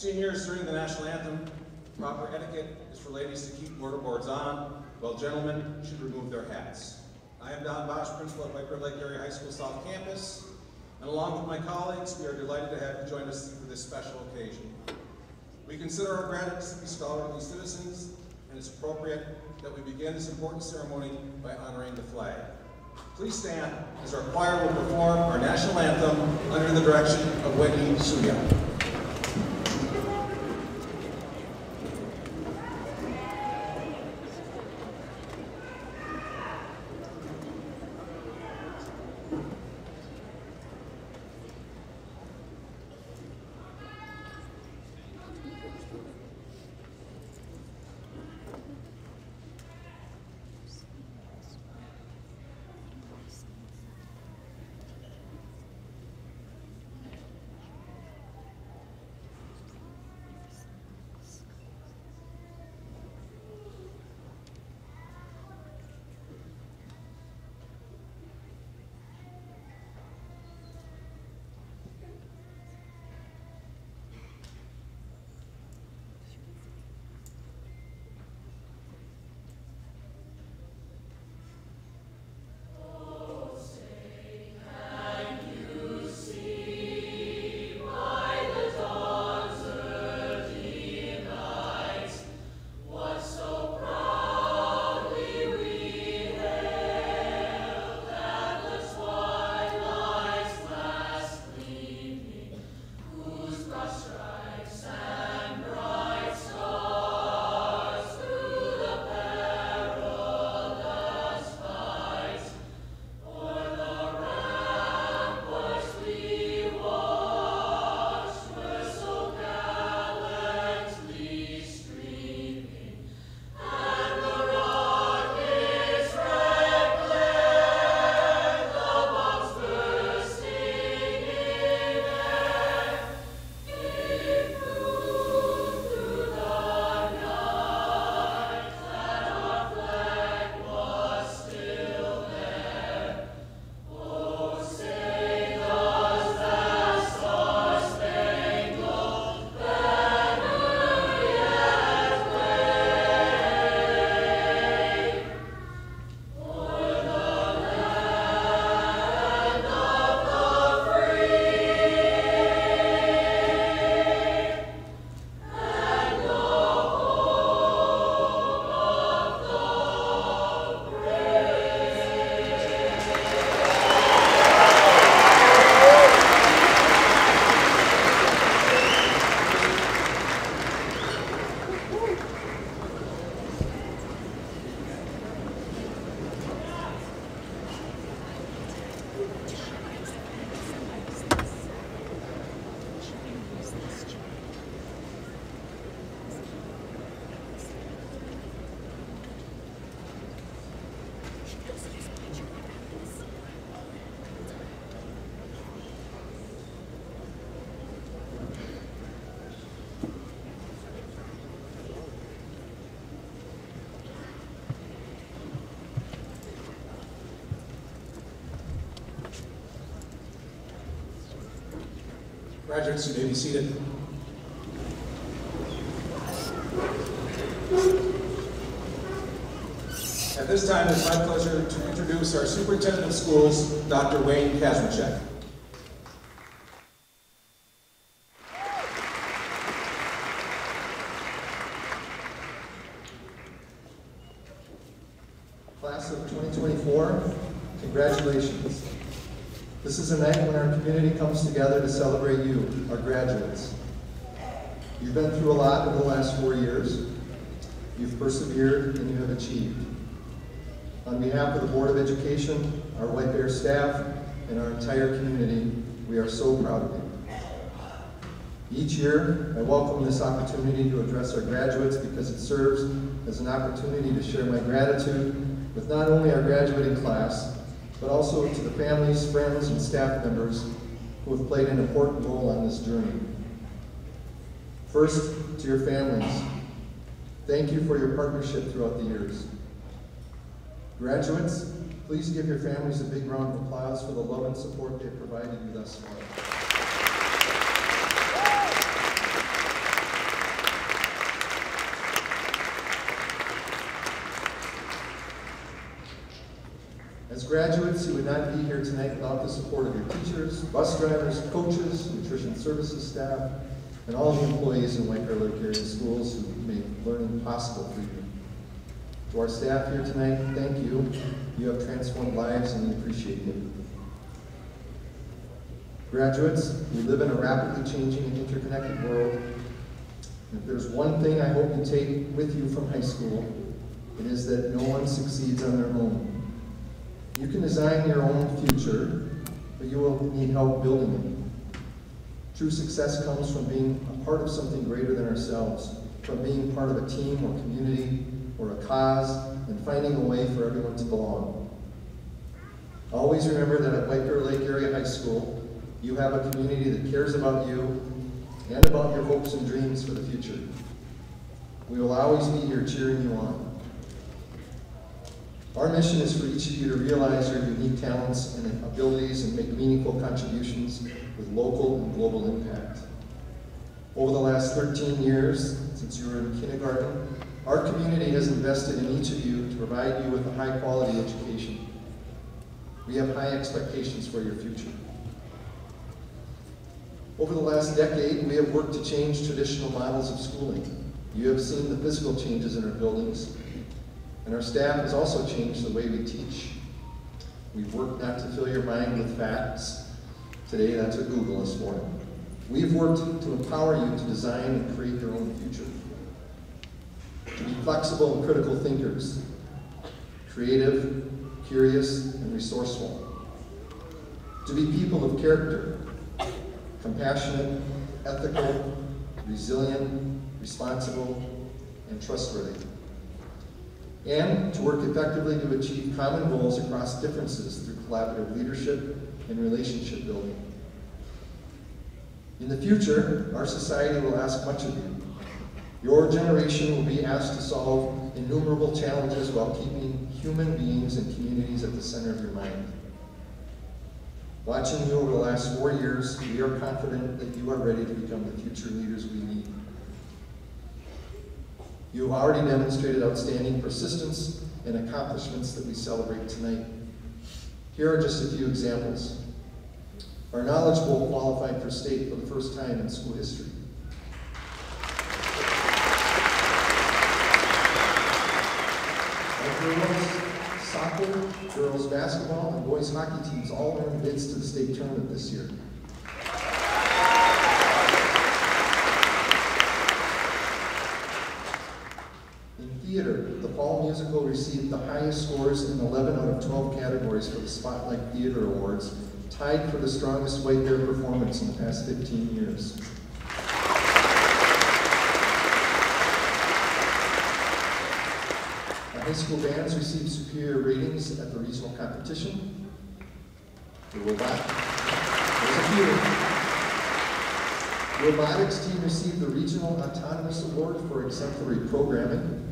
Seniors, during the national anthem, proper etiquette is for ladies to keep mortarboards on, while gentlemen should remove their hats. I am Don Bosch, principal at White Bear Lake Area High School South Campus, and along with my colleagues, we are delighted to have you join us for this special occasion. We consider our graduates to be scholarly citizens, and it's appropriate that we begin this important ceremony by honoring the flag. Please stand as our choir will perform our national anthem under the direction of Wendy Suya. Graduates, you may be seated. At this time, it's my pleasure to introduce our Superintendent of Schools, Dr. Wayne Kazmierczak. Class of 2024, congratulations. This is a night when our community comes together to celebrate you, our graduates. You've been through a lot over the last four years. You've persevered and you have achieved. On behalf of the Board of Education, our White Bear staff, and our entire community, we are so proud of you. Each year, I welcome this opportunity to address our graduates because it serves as an opportunity to share my gratitude with not only our graduating class, but also to the families, friends, and staff members who have played an important role on this journey. First, to your families, thank you for your partnership throughout the years. Graduates, Please give your families a big round of applause for the love and support they've provided you thus far. As graduates, you would not be here tonight without the support of your teachers, bus drivers, coaches, nutrition services staff, and all the employees in White Lake area schools who make learning possible for you. To our staff here tonight, thank you. You have transformed lives and we appreciate you. Graduates, we live in a rapidly changing and interconnected world. And if there's one thing I hope you take with you from high school, it is that no one succeeds on their own. You can design your own future, but you will need help building it. True success comes from being a part of something greater than ourselves, from being part of a team or community or a cause, and finding a way for everyone to belong. Always remember that at White Bear Lake Area High School, you have a community that cares about you and about your hopes and dreams for the future. We will always be here cheering you on. Our mission is for each of you to realize your unique talents and abilities and make meaningful contributions with local and global impact. Over the last 13 years, since you were in kindergarten, our community has invested in each of you to provide you with a high quality education. We have high expectations for your future. Over the last decade, we have worked to change traditional models of schooling. You have seen the physical changes in our buildings, and our staff has also changed the way we teach. We've worked not to fill your mind with facts. Today, that's what Google is for. We've worked to empower you to design and create your own future. To be flexible and critical thinkers, creative, curious, and resourceful. To be people of character, compassionate, ethical, resilient, responsible, and trustworthy and to work effectively to achieve common goals across differences through collaborative leadership and relationship building. In the future, our society will ask much of you. Your generation will be asked to solve innumerable challenges while keeping human beings and communities at the center of your mind. Watching you over the last four years, we are confident that you are ready to become the future leaders we need. You already demonstrated outstanding persistence and accomplishments that we celebrate tonight. Here are just a few examples. Our Knowledge Bowl qualified for state for the first time in school history. Our girls soccer, girls basketball, and boys hockey teams all earned bids to the state tournament this year. In theater, the fall musical received the highest scores in 11 out of 12 categories for the Spotlight Theater Awards, tied for the strongest white bear performance in the past 15 years. Our high school bands received superior ratings at the regional competition. The robot, there's a few. Robotics team received the Regional Autonomous Award for exemplary programming.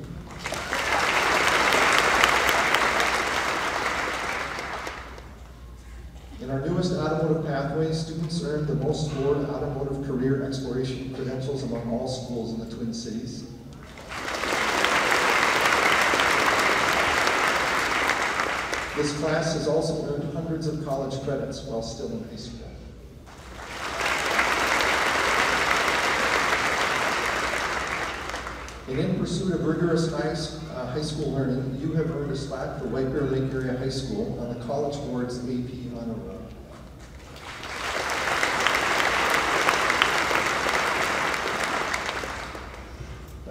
In our newest automotive pathway, students earned the most award automotive career exploration credentials among all schools in the Twin Cities. This class has also earned hundreds of college credits while still in high school. And in pursuit of rigorous high, uh, school learning, you have earned a spot for White Bear Lake Area High School on the College Board's AP Honor Roll.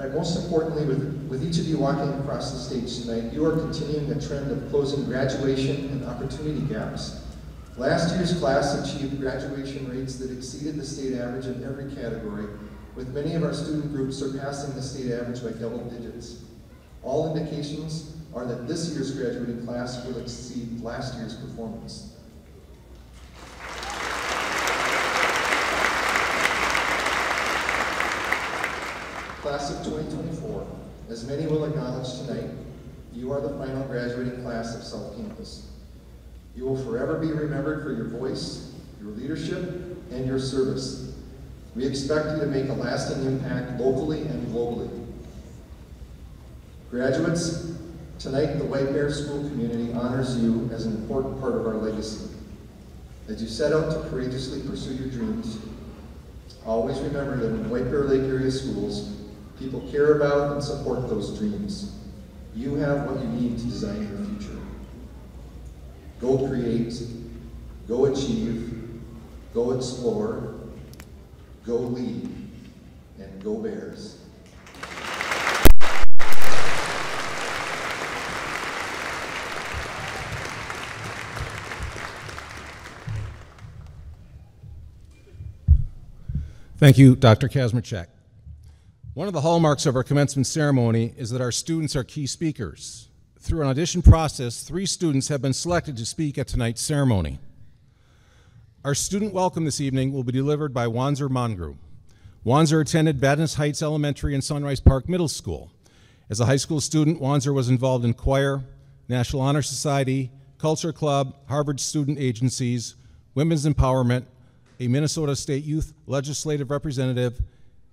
And most importantly, with, with each of you walking across the stage tonight, you are continuing a trend of closing graduation and opportunity gaps. Last year's class achieved graduation rates that exceeded the state average in every category, with many of our student groups surpassing the state average by double digits. All indications are that this year's graduating class will exceed last year's performance. Class of 2024, as many will acknowledge tonight, you are the final graduating class of South Campus. You will forever be remembered for your voice, your leadership, and your service. We expect you to make a lasting impact locally and globally. Graduates, tonight the White Bear School community honors you as an important part of our legacy. As you set out to courageously pursue your dreams, always remember that in White Bear Lake area schools, people care about and support those dreams. You have what you need to design your future. Go create, go achieve, go explore, go lead, and go Bears. Thank you, Dr. Kazmierczak. One of the hallmarks of our commencement ceremony is that our students are key speakers. Through an audition process, three students have been selected to speak at tonight's ceremony. Our student welcome this evening will be delivered by Wanzer Mongru. Wanzer attended Vadnais Heights Elementary and Sunrise Park Middle School. As a high school student, Wanzer was involved in choir, National Honor Society, Culture Club, Harvard Student Agencies, Women's Empowerment, a Minnesota State Youth Legislative Representative,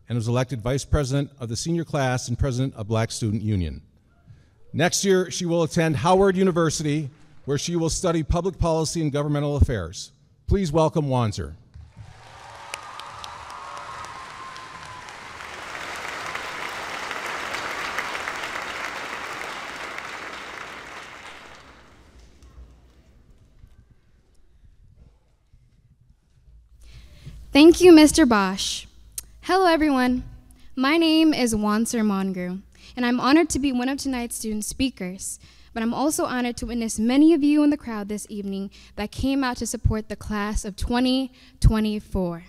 and was elected Vice President of the senior class and President of Black Student Union. Next year, she will attend Howard University, where she will study public policy and governmental affairs. Please welcome Wanzer. Thank you, Mr. Bosch. Hello, everyone. My name is Wanzer Mongru, and I'm honored to be one of tonight's student speakers. But I'm also honored to witness many of you in the crowd this evening that came out to support the class of 2024.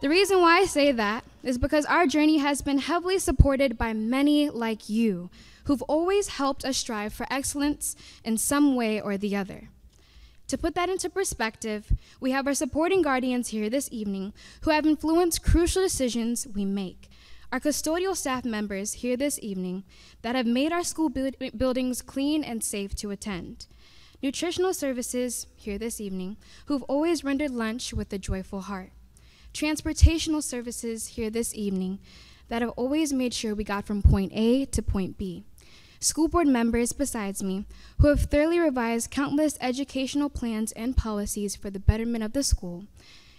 The reason why I say that is because our journey has been heavily supported by many like you who've always helped us strive for excellence in some way or the other. To put that into perspective, we have our supporting guardians here this evening who have influenced crucial decisions we make. Our custodial staff members here this evening that have made our school build buildings clean and safe to attend. Nutritional services here this evening who've always rendered lunch with a joyful heart. Transportational services here this evening that have always made sure we got from point A to point B school board members besides me who have thoroughly revised countless educational plans and policies for the betterment of the school.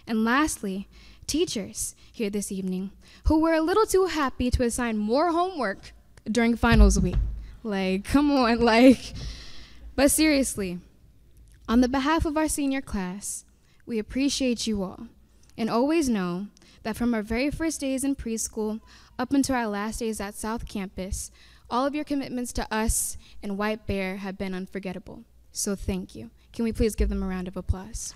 And lastly, teachers here this evening who were a little too happy to assign more homework during finals week. Like, come on, like, but seriously, on the behalf of our senior class, we appreciate you all and always know that from our very first days in preschool up until our last days at South Campus, all of your commitments to us and White Bear have been unforgettable. So thank you. Can we please give them a round of applause?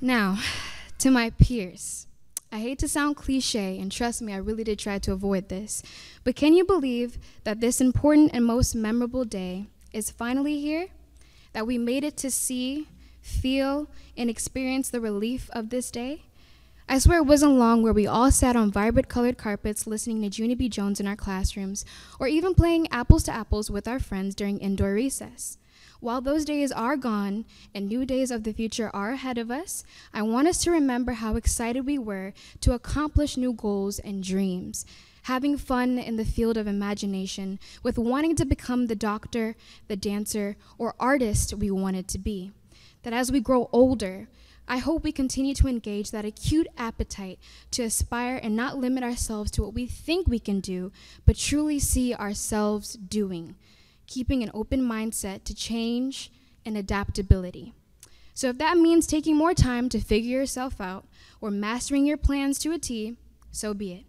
Now, to my peers. I hate to sound cliche, and trust me, I really did try to avoid this, but can you believe that this important and most memorable day is finally here? That we made it to see feel, and experience the relief of this day? I swear it wasn't long where we all sat on vibrant colored carpets listening to Junie B. Jones in our classrooms, or even playing apples to apples with our friends during indoor recess. While those days are gone and new days of the future are ahead of us, I want us to remember how excited we were to accomplish new goals and dreams, having fun in the field of imagination, with wanting to become the doctor, the dancer, or artist we wanted to be that as we grow older, I hope we continue to engage that acute appetite to aspire and not limit ourselves to what we think we can do, but truly see ourselves doing, keeping an open mindset to change and adaptability. So, if that means taking more time to figure yourself out or mastering your plans to a T, so be it.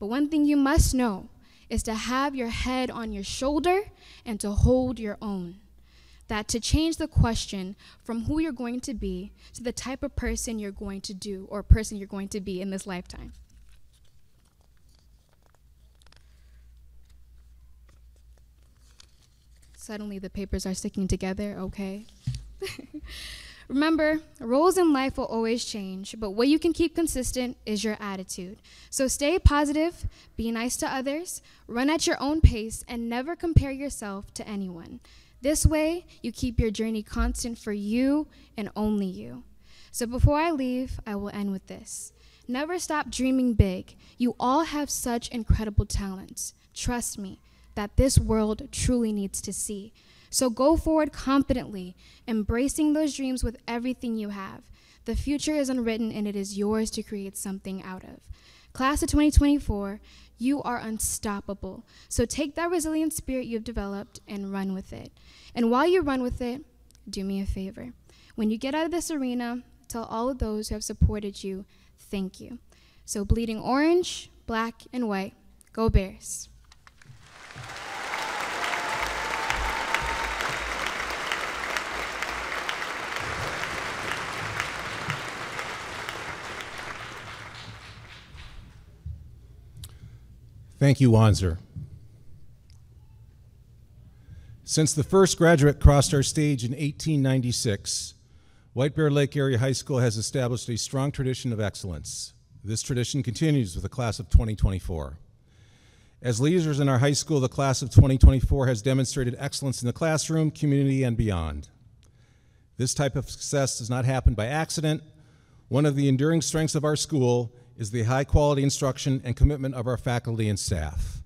But one thing you must know is to have your head on your shoulder and to hold your own that to change the question from who you're going to be to the type of person you're going to do or person you're going to be in this lifetime. Suddenly the papers are sticking together, okay? Remember, roles in life will always change, but what you can keep consistent is your attitude. So stay positive, be nice to others, run at your own pace, and never compare yourself to anyone. This way, you keep your journey constant for you and only you. So before I leave, I will end with this. Never stop dreaming big. You all have such incredible talents. Trust me, that this world truly needs to see. So go forward confidently, embracing those dreams with everything you have. The future is unwritten and it is yours to create something out of. Class of 2024, you are unstoppable. So take that resilient spirit you've developed and run with it. And while you run with it, do me a favor. When you get out of this arena, tell all of those who have supported you, thank you. So, bleeding orange, black, and white, go Bears. Thank you, Wanzer. Since the first graduate crossed our stage in 1896, White Bear Lake Area High School has established a strong tradition of excellence. This tradition continues with the class of 2024. As leaders in our high school, the class of 2024 has demonstrated excellence in the classroom, community, and beyond. This type of success does not happen by accident. One of the enduring strengths of our school is the high quality instruction and commitment of our faculty and staff.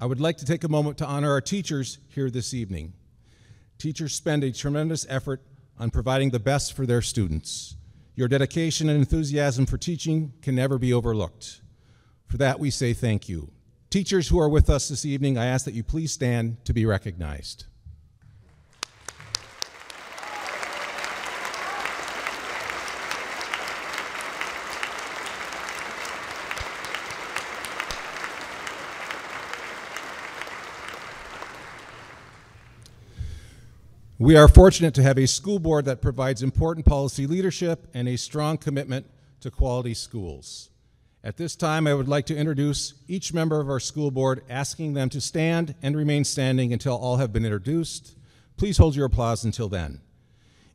I would like to take a moment to honor our teachers here this evening. Teachers spend a tremendous effort on providing the best for their students. Your dedication and enthusiasm for teaching can never be overlooked. For that, we say thank you. Teachers who are with us this evening, I ask that you please stand to be recognized. We are fortunate to have a school board that provides important policy leadership and a strong commitment to quality schools. At this time, I would like to introduce each member of our school board, asking them to stand and remain standing until all have been introduced. Please hold your applause until then.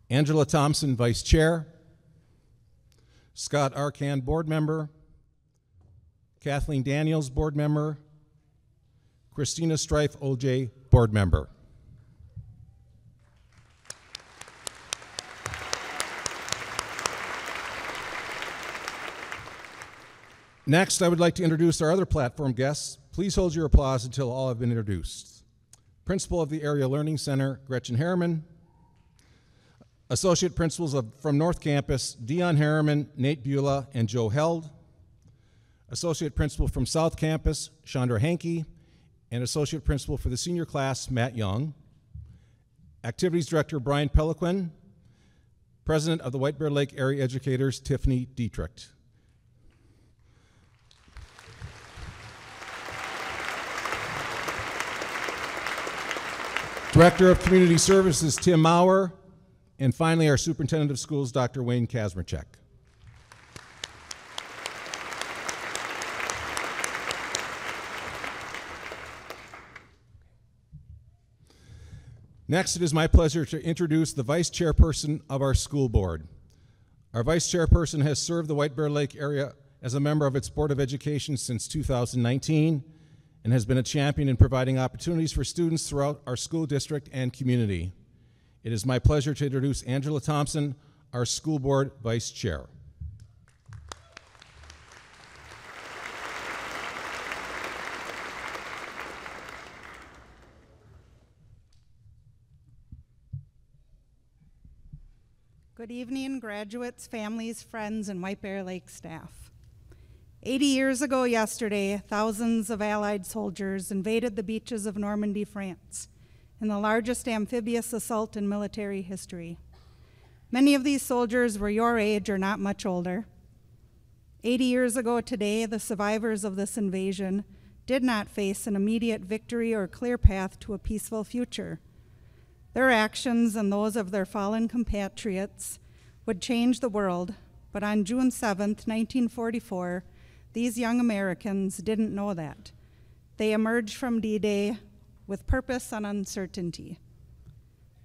Angela Thompson, Vice Chair. Scott Arcand, Board Member. Kathleen Daniels, Board Member. Christina Strife, OJ, Board Member. Next, I would like to introduce our other platform guests. Please hold your applause until all have been introduced. Principal of the Area Learning Center, Gretchen Harriman. Associate Principals of, from North Campus, Dion Harriman, Nate Beulah, and Joe Held. Associate Principal from South Campus, Chandra Hankey. And Associate Principal for the senior class, Matt Young. Activities Director, Brian Peliquin. President of the White Bear Lake Area Educators, Tiffany Dietrich. Director of Community Services, Tim Maurer. And finally, our Superintendent of Schools, Dr. Wayne Kazmierczak. Next, it is my pleasure to introduce the Vice Chairperson of our school board. Our Vice Chairperson has served the White Bear Lake area as a member of its Board of Education since 2019 and has been a champion in providing opportunities for students throughout our school district and community. It is my pleasure to introduce Angela Thompson, our school board vice chair. Good evening, graduates, families, friends, and White Bear Lake staff. 80 years ago yesterday, thousands of Allied soldiers invaded the beaches of Normandy, France, in the largest amphibious assault in military history. Many of these soldiers were your age or not much older. 80 years ago today, the survivors of this invasion did not face an immediate victory or clear path to a peaceful future. Their actions and those of their fallen compatriots would change the world, but on June 7, 1944, these young Americans didn't know that. They emerged from D Day with purpose and uncertainty.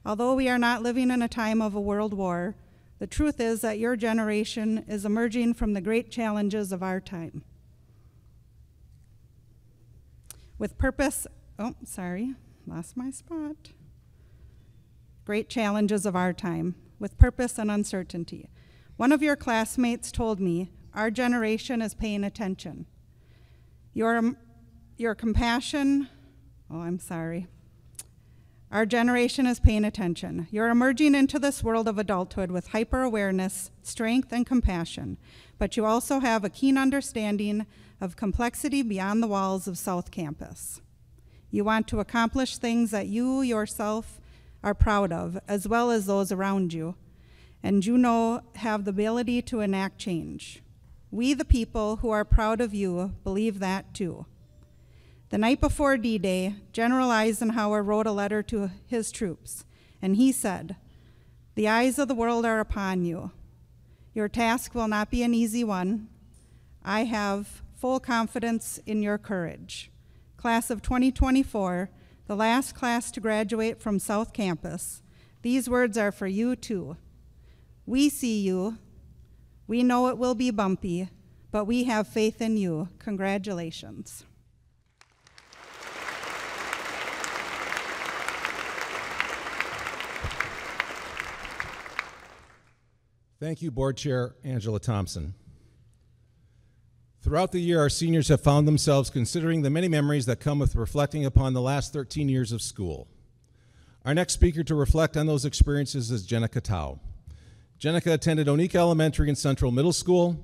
Although we are not living in a time of a world war, the truth is that your generation is emerging from the great challenges of our time. With purpose, oh, sorry, lost my spot. Great challenges of our time, with purpose and uncertainty. One of your classmates told me, Our generation is paying attention. Your, your compassion, oh, I'm sorry. Our generation is paying attention. You're emerging into this world of adulthood with hyper awareness, strength, and compassion, but you also have a keen understanding of complexity beyond the walls of South Campus. You want to accomplish things that you yourself are proud of, as well as those around you, and you know have the ability to enact change. We, the people who are proud of you, believe that too. The night before D Day, General Eisenhower wrote a letter to his troops, and he said, The eyes of the world are upon you. Your task will not be an easy one. I have full confidence in your courage. Class of 2024, the last class to graduate from South Campus, these words are for you too. We see you. We know it will be bumpy, but we have faith in you. Congratulations. Thank you, Board Chair Angela Thompson. Throughout the year, our seniors have found themselves considering the many memories that come with reflecting upon the last 13 years of school. Our next speaker to reflect on those experiences is Jenica Tao. Jenica attended Oneka Elementary and Central Middle School.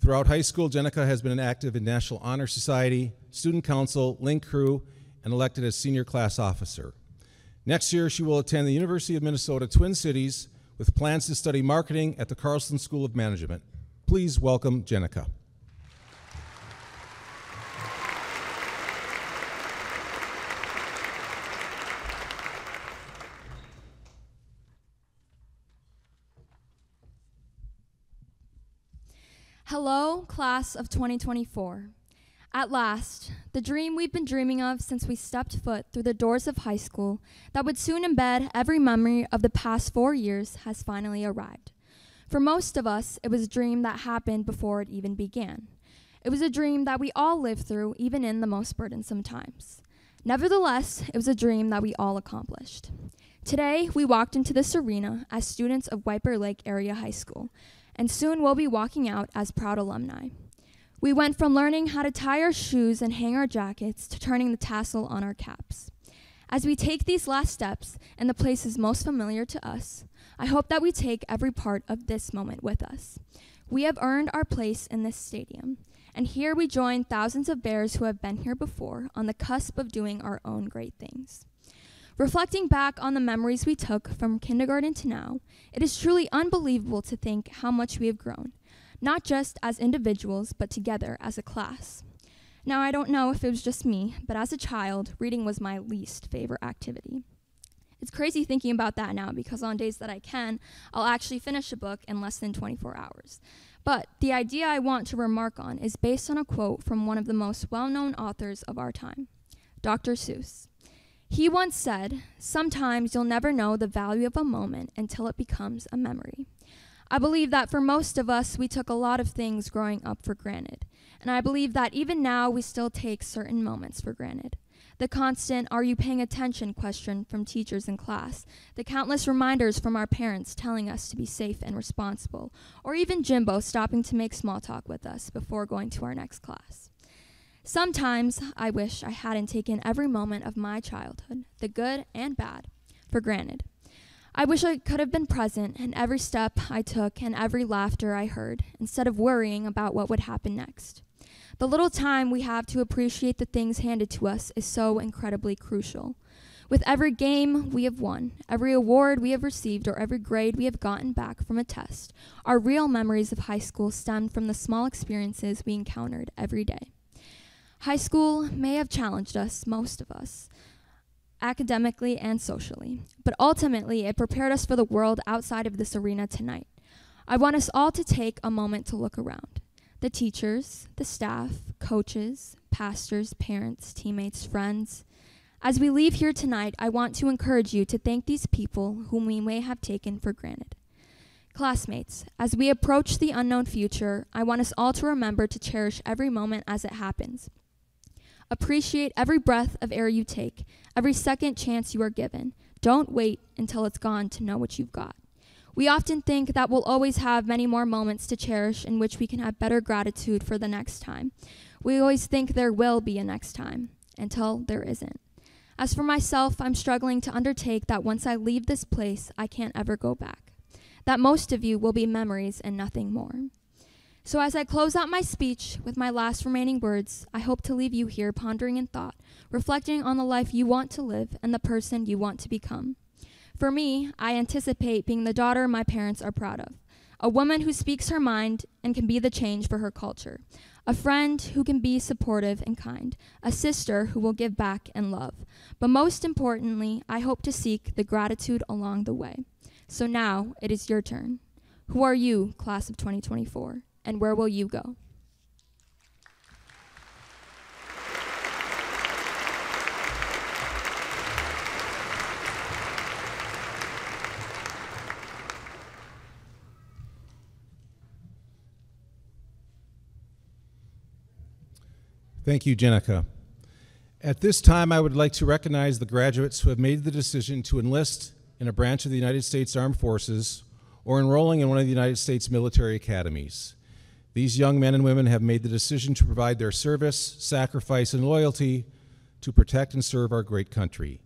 Throughout high school, Jenica has been an active in National Honor Society, Student Council, Link Crew, and elected as Senior Class Officer. Next year, she will attend the University of Minnesota Twin Cities with plans to study marketing at the Carlson School of Management. Please welcome Jenica. Hello, class of 2024. At last, the dream we've been dreaming of since we stepped foot through the doors of high school that would soon embed every memory of the past four years has finally arrived. For most of us, it was a dream that happened before it even began. It was a dream that we all lived through, even in the most burdensome times. Nevertheless, it was a dream that we all accomplished. Today, we walked into this arena as students of Bear Lake Area High School, and soon we'll be walking out as proud alumni. We went from learning how to tie our shoes and hang our jackets to turning the tassel on our caps. As we take these last steps in the places most familiar to us, I hope that we take every part of this moment with us. We have earned our place in this stadium, and here we join thousands of Bears who have been here before on the cusp of doing our own great things. Reflecting back on the memories we took from kindergarten to now, it is truly unbelievable to think how much we have grown, not just as individuals, but together as a class. Now, I don't know if it was just me, but as a child, reading was my least favorite activity. It's crazy thinking about that now because on days that I can, I'll actually finish a book in less than 24 hours. But the idea I want to remark on is based on a quote from one of the most well known authors of our time, Dr. Seuss. He once said, Sometimes you'll never know the value of a moment until it becomes a memory. I believe that for most of us, we took a lot of things growing up for granted. And I believe that even now, we still take certain moments for granted. The constant, are you paying attention question from teachers in class, the countless reminders from our parents telling us to be safe and responsible, or even Jimbo stopping to make small talk with us before going to our next class. Sometimes I wish I hadn't taken every moment of my childhood, the good and bad, for granted. I wish I could have been present in every step I took and every laughter I heard, instead of worrying about what would happen next. The little time we have to appreciate the things handed to us is so incredibly crucial. With every game we have won, every award we have received, or every grade we have gotten back from a test, our real memories of high school stem from the small experiences we encountered every day. High school may have challenged us, most of us, academically and socially, but ultimately it prepared us for the world outside of this arena tonight. I want us all to take a moment to look around. The teachers, the staff, coaches, pastors, parents, teammates, friends, As we leave here tonight, I want to encourage you to thank these people whom we may have taken for granted. Classmates, as we approach the unknown future, I want us all to remember to cherish every moment as it happens. Appreciate every breath of air you take, every second chance you are given. Don't wait until it's gone to know what you've got. We often think that we'll always have many more moments to cherish in which we can have better gratitude for the next time. We always think there will be a next time until there isn't. As for myself, I'm struggling to undertake that once I leave this place, I can't ever go back. That most of you will be memories and nothing more. So, as I close out my speech with my last remaining words, I hope to leave you here pondering in thought, reflecting on the life you want to live and the person you want to become. For me, I anticipate being the daughter my parents are proud of, a woman who speaks her mind and can be the change for her culture, a friend who can be supportive and kind, a sister who will give back and love. But most importantly, I hope to seek the gratitude along the way. So now it is your turn. Who are you, class of 2024? And where will you go? Thank you, Jenica. At this time, I would like to recognize the graduates who have made the decision to enlist in a branch of the United States Armed Forces or enrolling in one of the United States military academies. These young men and women have made the decision to provide their service, sacrifice, and loyalty to protect and serve our great country.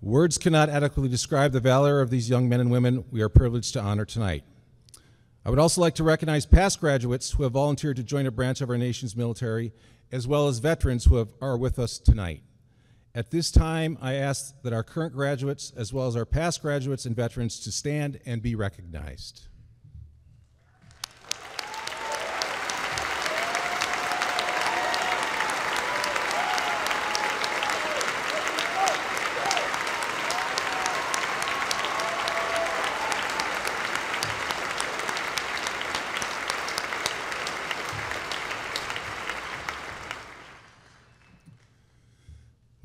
Words cannot adequately describe the valor of these young men and women we are privileged to honor tonight. I would also like to recognize past graduates who have volunteered to join a branch of our nation's military, as well as veterans who have, are with us tonight. At this time, I ask that our current graduates, as well as our past graduates and veterans, to stand and be recognized.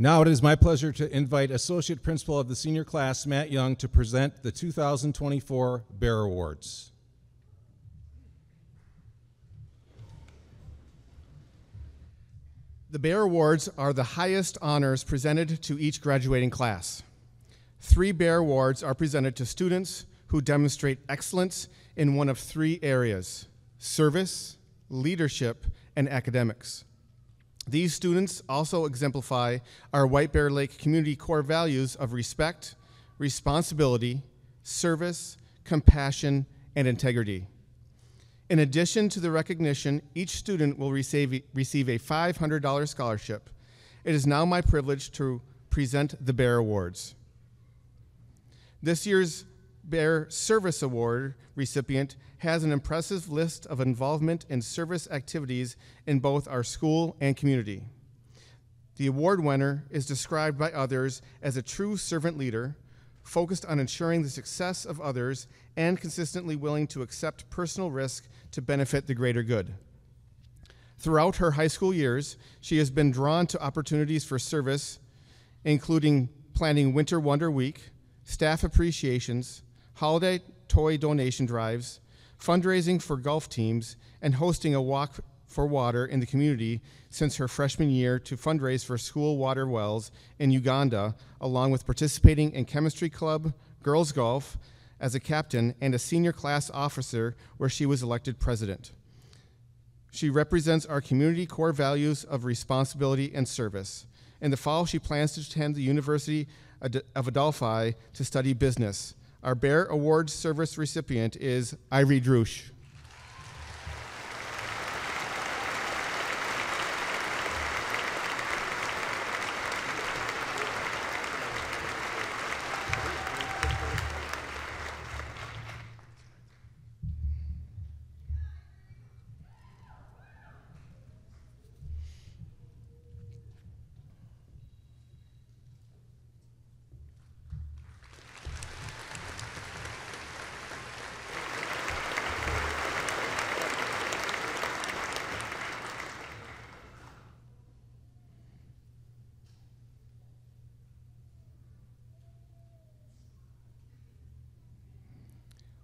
Now it is my pleasure to invite Associate Principal of the senior class, Matt Young, to present the 2024 Bear Awards. The Bear Awards are the highest honors presented to each graduating class. Three Bear Awards are presented to students who demonstrate excellence in one of three areas service, leadership, and academics. These students also exemplify our White Bear Lake community core values of respect, responsibility, service, compassion, and integrity. In addition to the recognition, each student will receive, receive a $500 scholarship. It is now my privilege to present the Bear Awards. This year's Bear Service Award recipient has an impressive list of involvement in service activities in both our school and community. The award winner is described by others as a true servant leader, focused on ensuring the success of others and consistently willing to accept personal risk to benefit the greater good. Throughout her high school years, she has been drawn to opportunities for service, including planning Winter Wonder Week, staff appreciations, holiday toy donation drives, fundraising for golf teams, and hosting a walk for water in the community since her freshman year to fundraise for school water wells in Uganda, along with participating in chemistry club, girls golf, as a captain, and a senior class officer where she was elected president. She represents our community core values of responsibility and service. In the fall, she plans to attend the University of Adelphi to study business. Our Bear Awards Service recipient is Ivory Drush.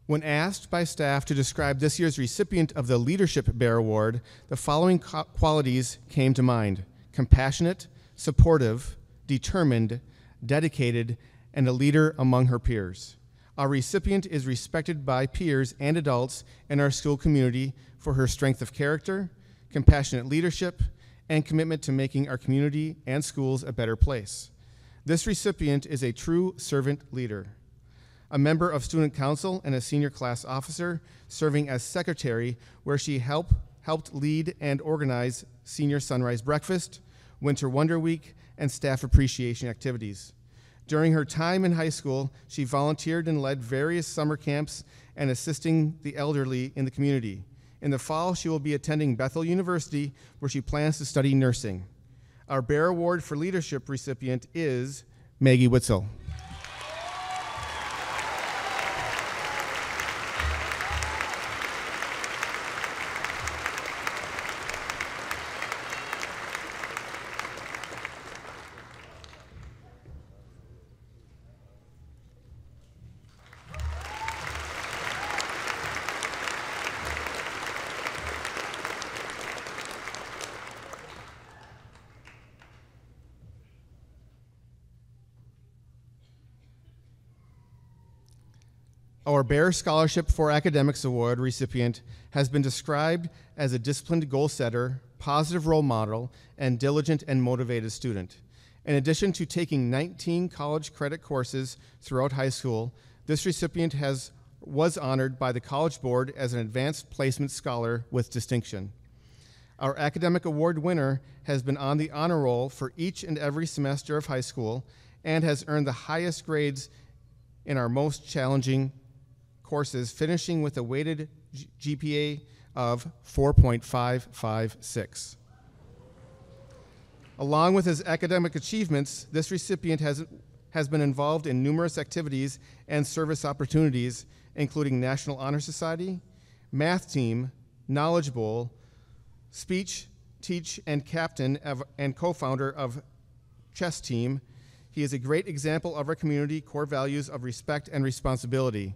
When asked by staff to describe this year's recipient of the Leadership Bear Award, the following qualities came to mind compassionate, supportive, determined, dedicated, and a leader among her peers. Our recipient is respected by peers and adults in our school community for her strength of character, compassionate leadership, and commitment to making our community and schools a better place. This recipient is a true servant leader a member of student council and a senior class officer, serving as secretary, where she help, helped lead and organize senior sunrise breakfast, winter wonder week, and staff appreciation activities. During her time in high school, she volunteered and led various summer camps and assisting the elderly in the community. In the fall, she will be attending Bethel University, where she plans to study nursing. Our Bear Award for Leadership recipient is Maggie Witzel. Our Bear Scholarship for Academics Award recipient has been described as a disciplined goal setter, positive role model, and diligent and motivated student. In addition to taking 19 college credit courses throughout high school, this recipient has, was honored by the College Board as an advanced placement scholar with distinction. Our academic award winner has been on the honor roll for each and every semester of high school and has earned the highest grades in our most challenging courses, finishing with a weighted GPA of 4.556. Along with his academic achievements, this recipient has, has been involved in numerous activities and service opportunities, including National Honor Society, Math Team, Knowledge Bowl, speech, teach, and captain of, and co founder of Chess Team. He is a great example of our community core values of respect and responsibility.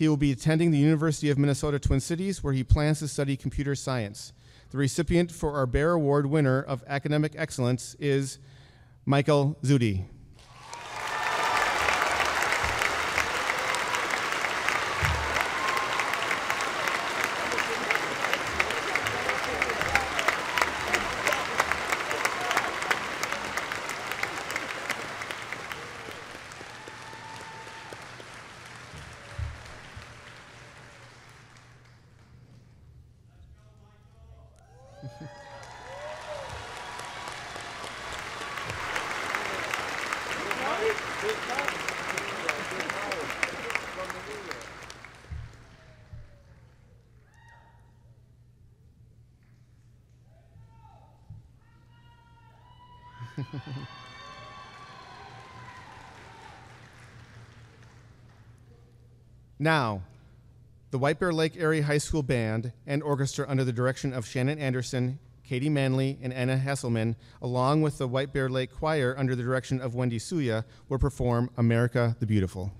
He will be attending the University of Minnesota Twin Cities, where he plans to study computer science. The recipient for our Bear Award winner of academic excellence is Michael Zudi. Now, the White Bear Lake Area High School Band and Orchestra, under the direction of Shannon Anderson, Katie Manley, and Anna Hasselman, along with the White Bear Lake Choir, under the direction of Wendy Suya, will perform America the Beautiful.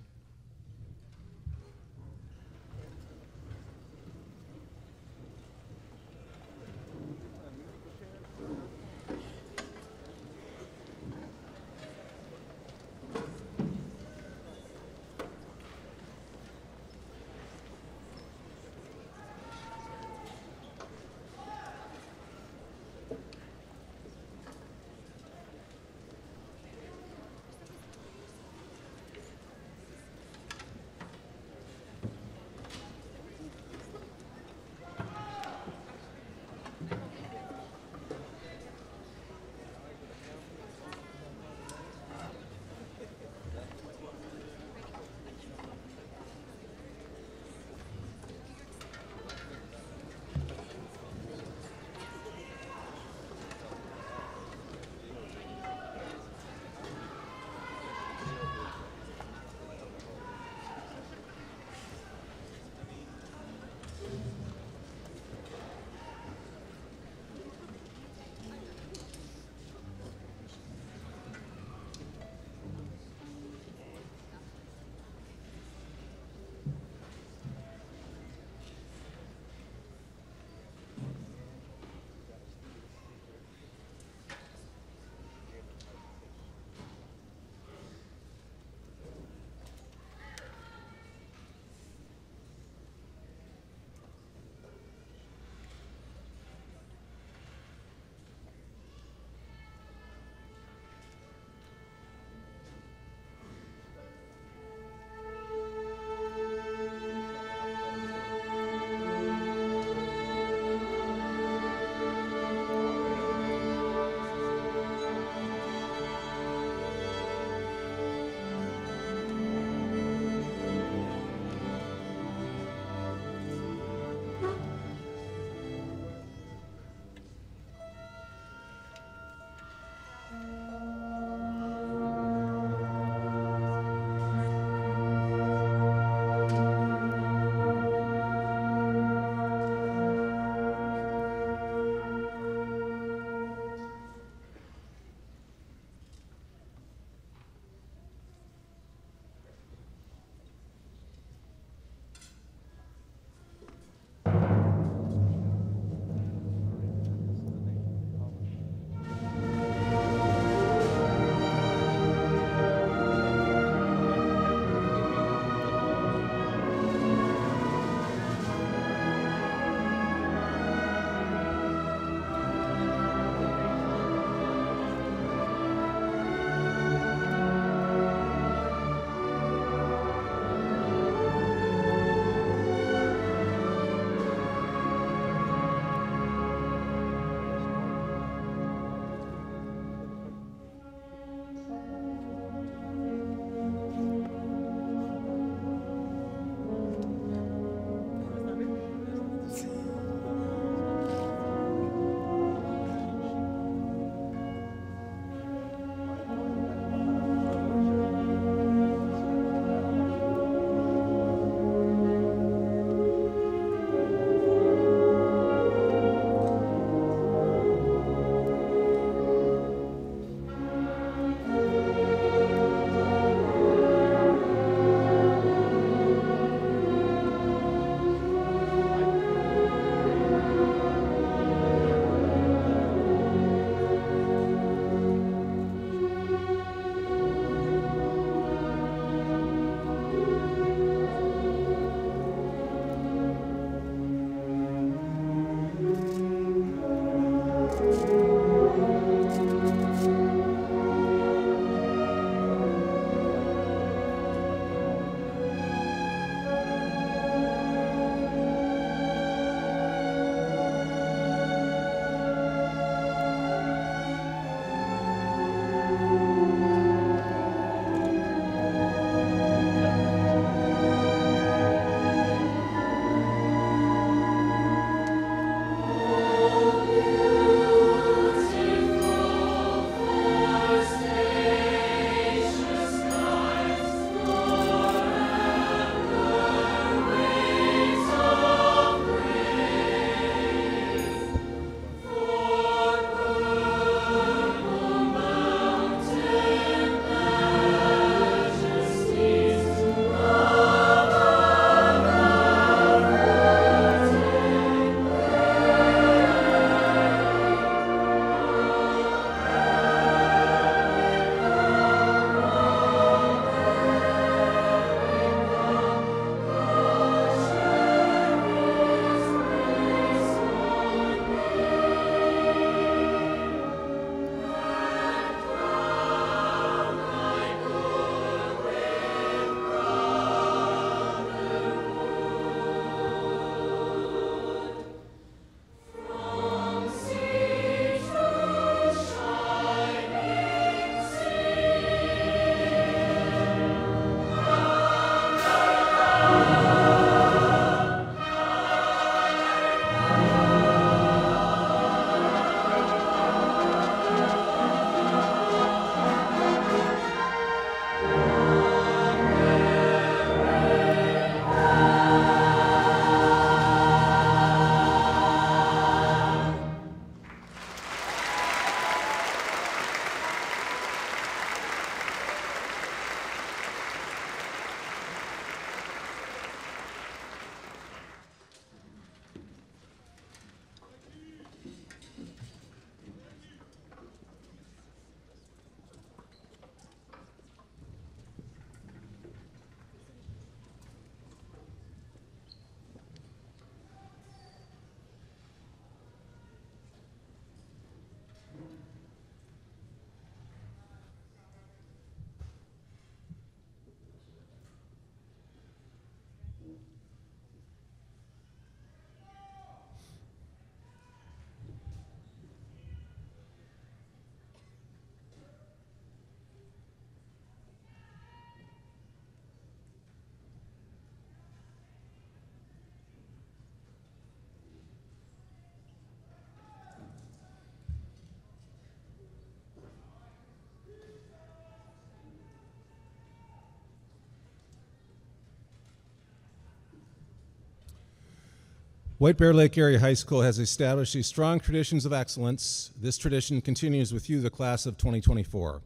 White Bear Lake Area High School has established these strong traditions of excellence. This tradition continues with you, the class of 2024.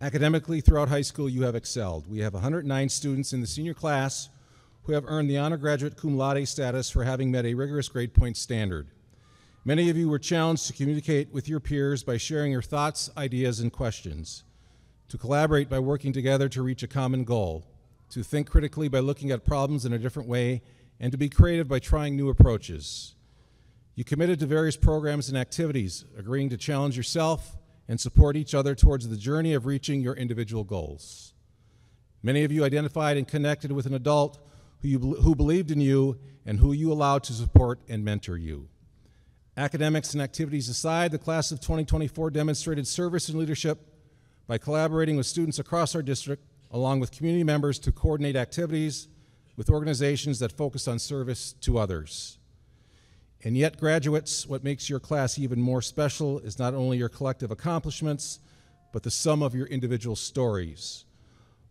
Academically, throughout high school, you have excelled. We have 109 students in the senior class who have earned the honor graduate cum laude status for having met a rigorous grade point standard. Many of you were challenged to communicate with your peers by sharing your thoughts, ideas, and questions, to collaborate by working together to reach a common goal, to think critically by looking at problems in a different way, and to be creative by trying new approaches. You committed to various programs and activities, agreeing to challenge yourself and support each other towards the journey of reaching your individual goals. Many of you identified and connected with an adult who, you, who believed in you and who you allowed to support and mentor you. Academics and activities aside, the class of 2024 demonstrated service and leadership by collaborating with students across our district, along with community members to coordinate activities with organizations that focus on service to others. And yet, graduates, what makes your class even more special is not only your collective accomplishments, but the sum of your individual stories.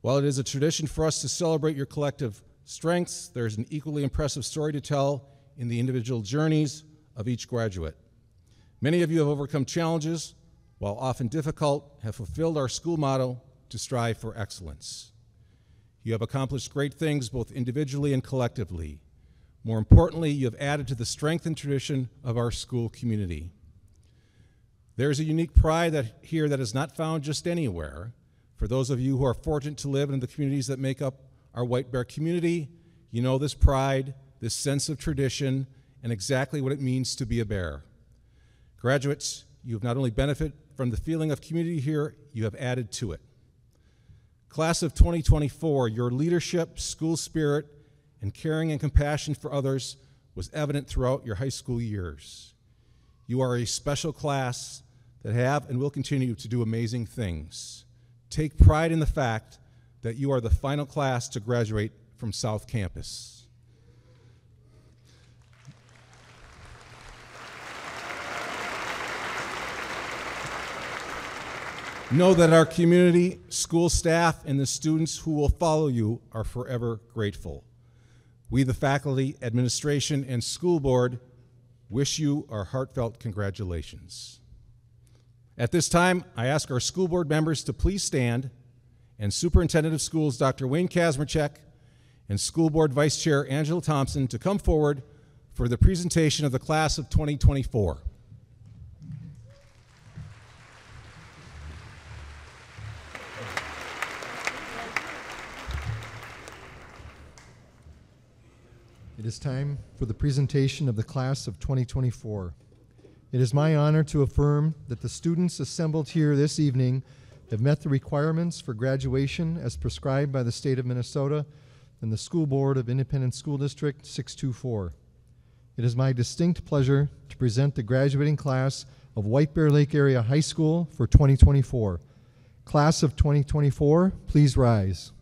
While it is a tradition for us to celebrate your collective strengths, there's an equally impressive story to tell in the individual journeys of each graduate. Many of you have overcome challenges, while often difficult, have fulfilled our school motto to strive for excellence. You have accomplished great things both individually and collectively. More importantly, you have added to the strength and tradition of our school community. There is a unique pride that, here that is not found just anywhere. For those of you who are fortunate to live in the communities that make up our White Bear community, you know this pride, this sense of tradition, and exactly what it means to be a bear. Graduates, you have not only benefited from the feeling of community here, you have added to it. Class of 2024, your leadership, school spirit, and caring and compassion for others was evident throughout your high school years. You are a special class that have and will continue to do amazing things. Take pride in the fact that you are the final class to graduate from South Campus. Know that our community, school staff, and the students who will follow you are forever grateful. We, the faculty, administration, and school board, wish you our heartfelt congratulations. At this time, I ask our school board members to please stand, and Superintendent of Schools Dr. Wayne Kazmierczak and School Board Vice Chair Angela Thompson to come forward for the presentation of the class of 2024. It is time for the presentation of the class of 2024. It is my honor to affirm that the students assembled here this evening have met the requirements for graduation as prescribed by the state of Minnesota and the School Board of Independent School District 624. It is my distinct pleasure to present the graduating class of White Bear Lake Area High School for 2024. Class of 2024, please rise.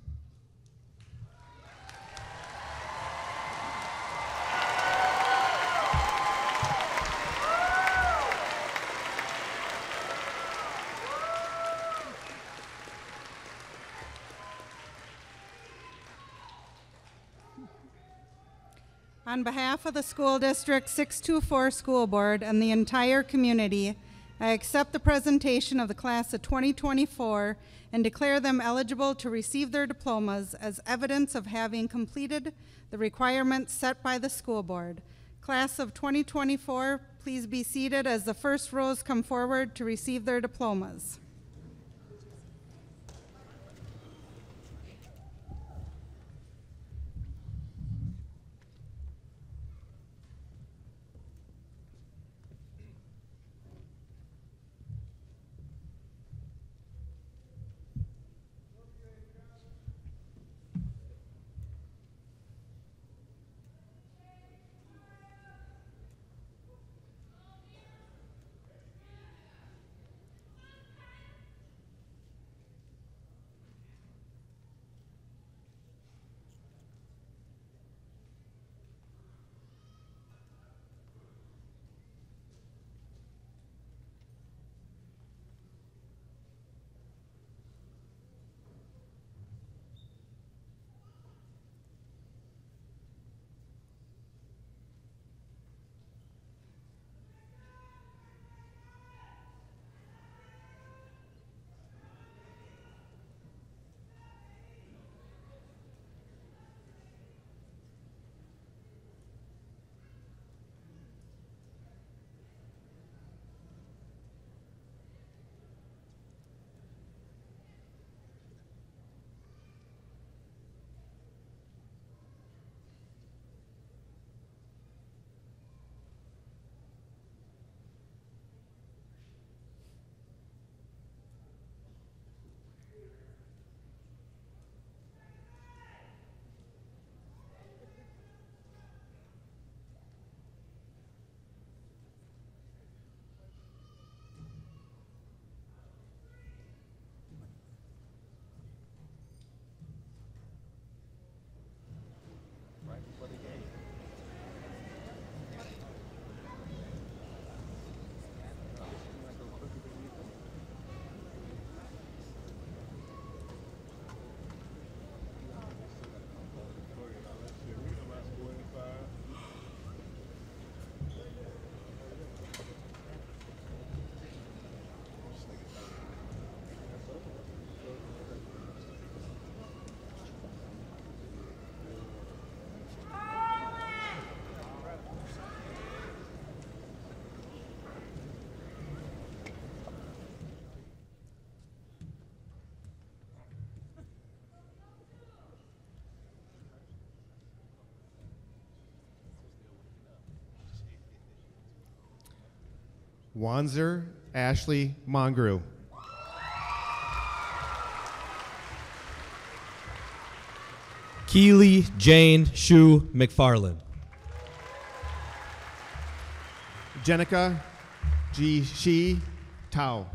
On behalf of the School District 624 School Board and the entire community, I accept the presentation of the class of 2024 and declare them eligible to receive their diplomas as evidence of having completed the requirements set by the school board. Class of 2024, please be seated as the first rows come forward to receive their diplomas. Wanzer Ashley Mongru. Keely Jane Shu McFarland. Jenica G. Shi Tao.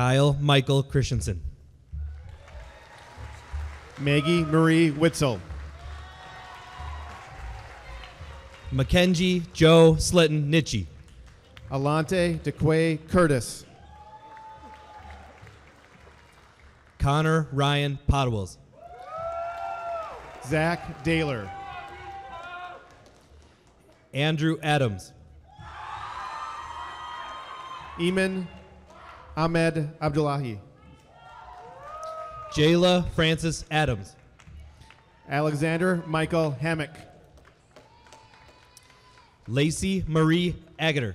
Kyle Michael Christensen. Maggie Marie Witzel. Mackenzie Joe Slitton Nitchie. Alante DeQuay Curtis. Connor Ryan Podwells. Zach Daler. Andrew Adams. Eamon Ahmed Abdullahi. Jayla Francis Adams. Alexander Michael Hammock. Lacey Marie Agater.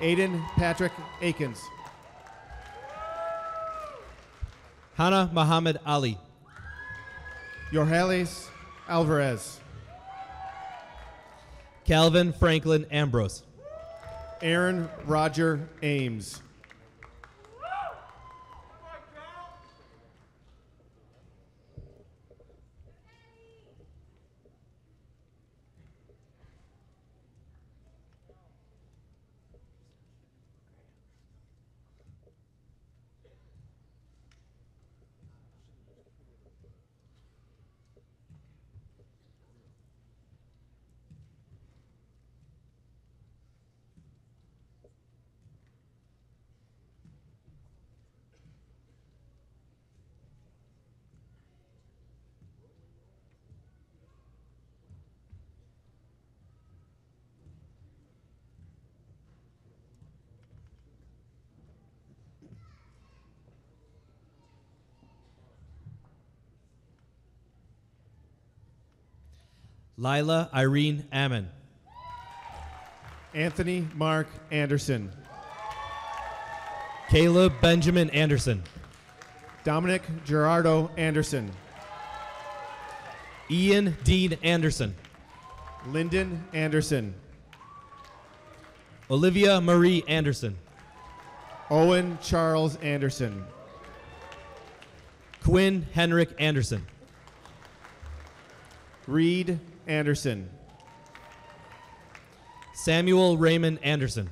Aiden Patrick Akins. Hannah Muhammad Ali. Yorhales Alvarez. Calvin Franklin Ambrose. Aaron Roger Ames. Lila Irene Ammon. Anthony Mark Anderson. Caleb Benjamin Anderson. Dominic Gerardo Anderson. Ian Dean Anderson. Lyndon Anderson. Olivia Marie Anderson. Owen Charles Anderson. Quinn Henrik Anderson. Reed Anderson. Samuel Raymond Anderson.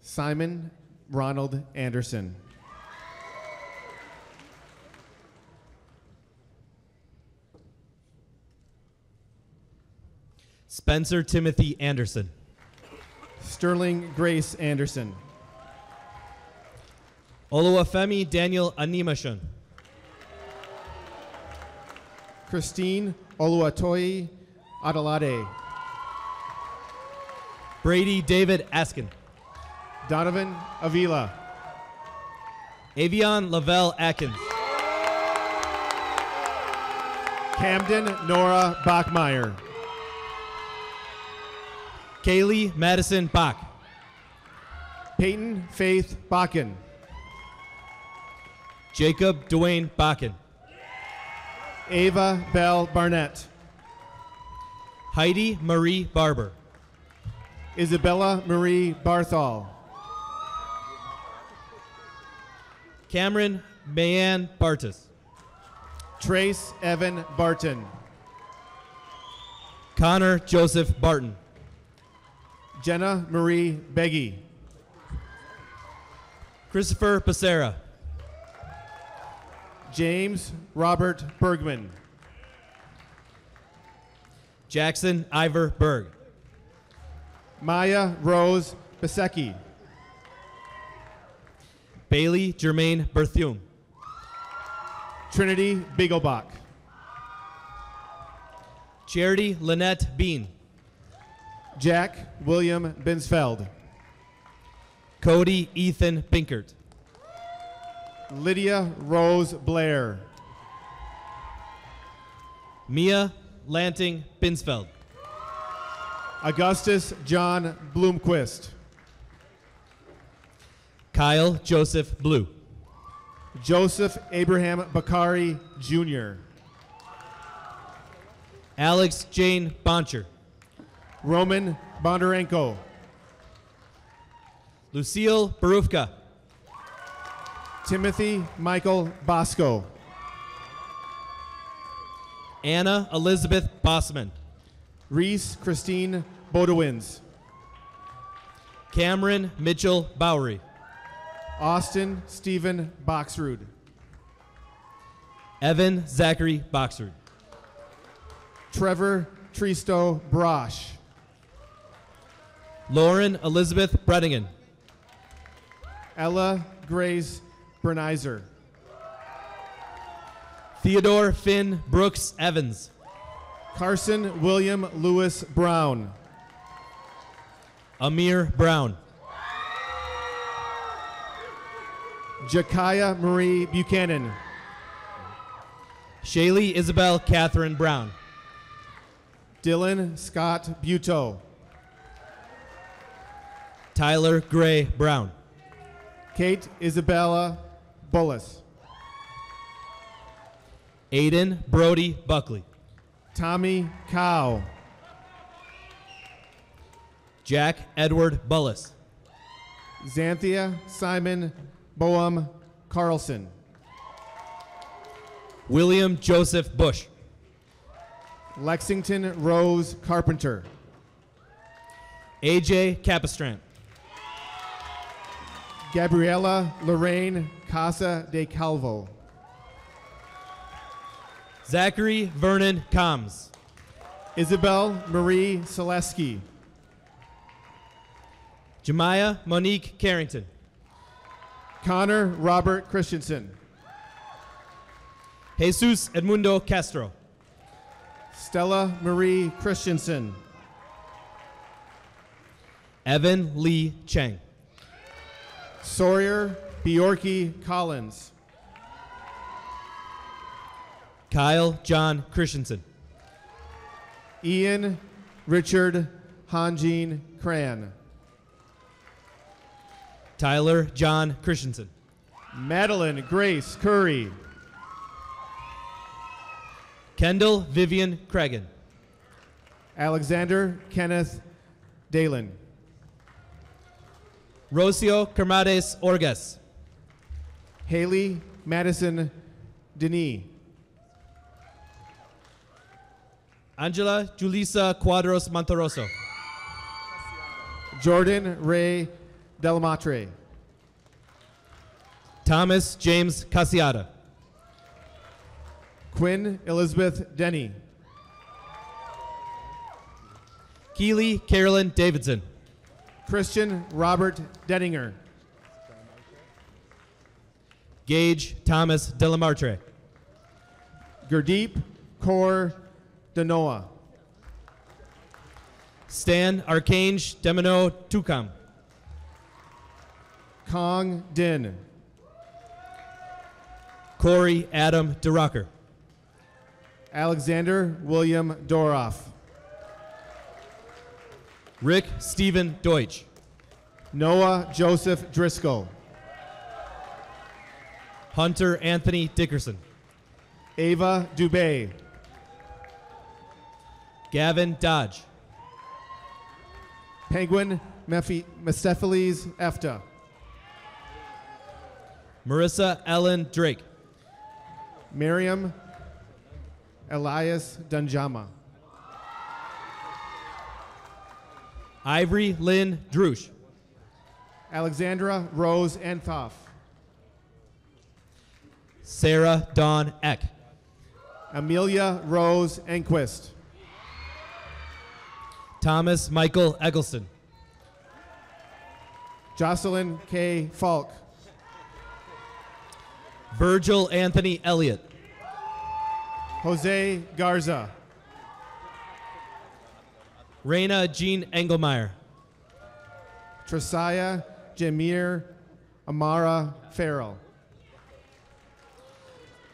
Simon Ronald Anderson. Spencer Timothy Anderson. Sterling Grace Anderson. Oluwafemi Daniel Animashun. Christine Oluwatoyi Adalade. Brady David Askin. Donovan Avila. Avion Lavelle Atkins. Camden Nora Bachmeyer. Kaylee Madison Bach. Peyton Faith Bakken. Jacob Dwayne Bakken. Ava Bell Barnett. Heidi Marie Barber. Isabella Marie Barthol. Cameron Mayan Bartis. Trace Evan Barton. Connor Joseph Barton. Jenna Marie Beggy. Christopher Becerra. James Robert Bergman. Jackson Ivor Berg. Maya Rose Besecki. Bailey Jermaine Berthume. Trinity Bigelbach. Charity Lynette Bean. Jack William Binsfeld. Cody Ethan Binkert. Lydia Rose Blair. Mia Lanting Binsfeld. Augustus John Bloomquist. Kyle Joseph Blue. Joseph Abraham Bakari Jr. Alex Jane Boncher. Roman Bondarenko. Lucille Barufka. Timothy Michael Bosco. Anna Elizabeth Bossman. Reese Christine Bodewins. Cameron Mitchell Bowery. Austin Stephen Boxrud. Evan Zachary Boxford. Trevor Tristo Brosh. Lauren Elizabeth Bredingen. Ella Grace Bernizer. Theodore Finn Brooks Evans. Carson William Lewis Brown. Amir Brown. Jakaya Marie Buchanan. Shaylee Isabel Catherine Brown. Dylan Scott Buto. Tyler Gray Brown. Kate Isabella Bullis. Aiden Brody Buckley. Tommy Cow. Jack Edward Bullis. Xanthia Simon Boum Carlson. William Joseph Bush. Lexington Rose Carpenter. AJ Capistran. Gabriela Lorraine Casa de Calvo. Zachary Vernon Combs. Isabel Marie Selesky. Jemiah Monique Carrington. Connor Robert Christensen. Jesus Edmundo Castro. Stella Marie Christensen. Evan Lee Cheng. Sawyer Bjorky Collins. Kyle John Christensen. Ian Richard Hanjin Cran. Tyler John Christensen. Madeline Grace Curry. Kendall Vivian Cragen. Alexander Kenneth Dalen. Rocio Kermades Orgas. Haley Madison Denis. Angela Julissa Cuadros Monteroso. Jordan Ray Delamatre. Thomas James Casiata. Quinn Elizabeth Denny. Keely Carolyn Davidson. Christian Robert Denninger. Gage Thomas Delamartre. Gurdeep Kaur Danoa. Stan Archange Demino Tukam. Kong Din. Corey Adam DeRocker. Alexander William Doroff. Rick Stephen Deutsch. Noah Joseph Driscoll. Hunter Anthony Dickerson. Ava Dubay. Gavin Dodge. Penguin Mephi- Efta. Marissa Ellen Drake. Miriam Elias Dunjama. Ivory Lynn Drush. Alexandra Rose Anthoff. Sarah Dawn Eck. Amelia Rose Enquist. Thomas Michael Eggleston. Jocelyn K. Falk. Virgil Anthony Elliott. Jose Garza. Raina Jean Engelmeyer. Tresiah Jamir Amara Farrell.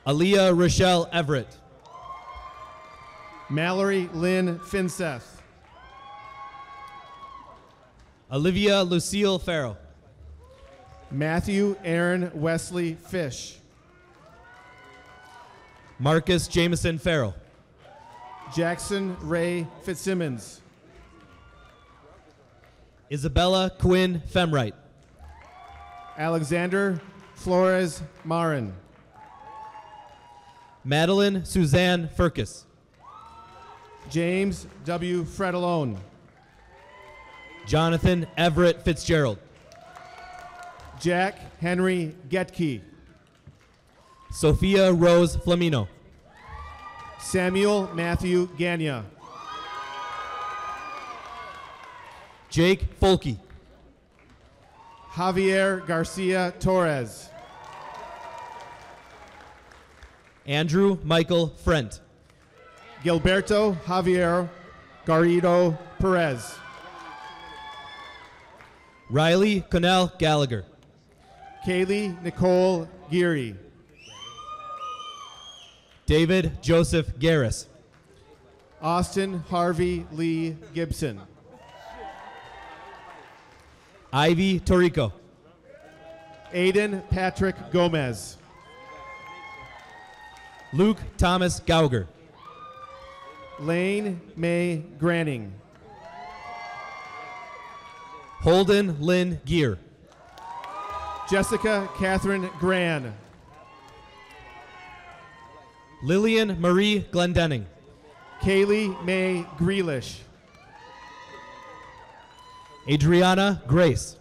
Aaliyah Rochelle Everett. Mallory Lynn Finseth. Olivia Lucille Farrell. Matthew Aaron Wesley Fish. Marcus Jameson Farrell. Jackson Ray Fitzsimmons. Isabella Quinn Femright. Alexander Flores Marin. Madeline Suzanne Furcus. James W. Fredalone. Jonathan Everett Fitzgerald. Jack Henry Getke. Sophia Rose Flamino. Samuel Matthew Ganya. Jake Folke. Javier Garcia Torres. Andrew Michael Frent. Gilberto Javier Garrido Perez. Riley Connell Gallagher. Kaylee Nicole Geary. David Joseph Garris. Austin Harvey Lee Gibson. Ivy Torrico. Aiden Patrick Gomez. Luke Thomas Gauger. Lane May Granning. Holden Lynn Gear. Jessica Catherine Gran. Lillian Marie Glendenning. Kaylee May Grealish. Adriana Grace.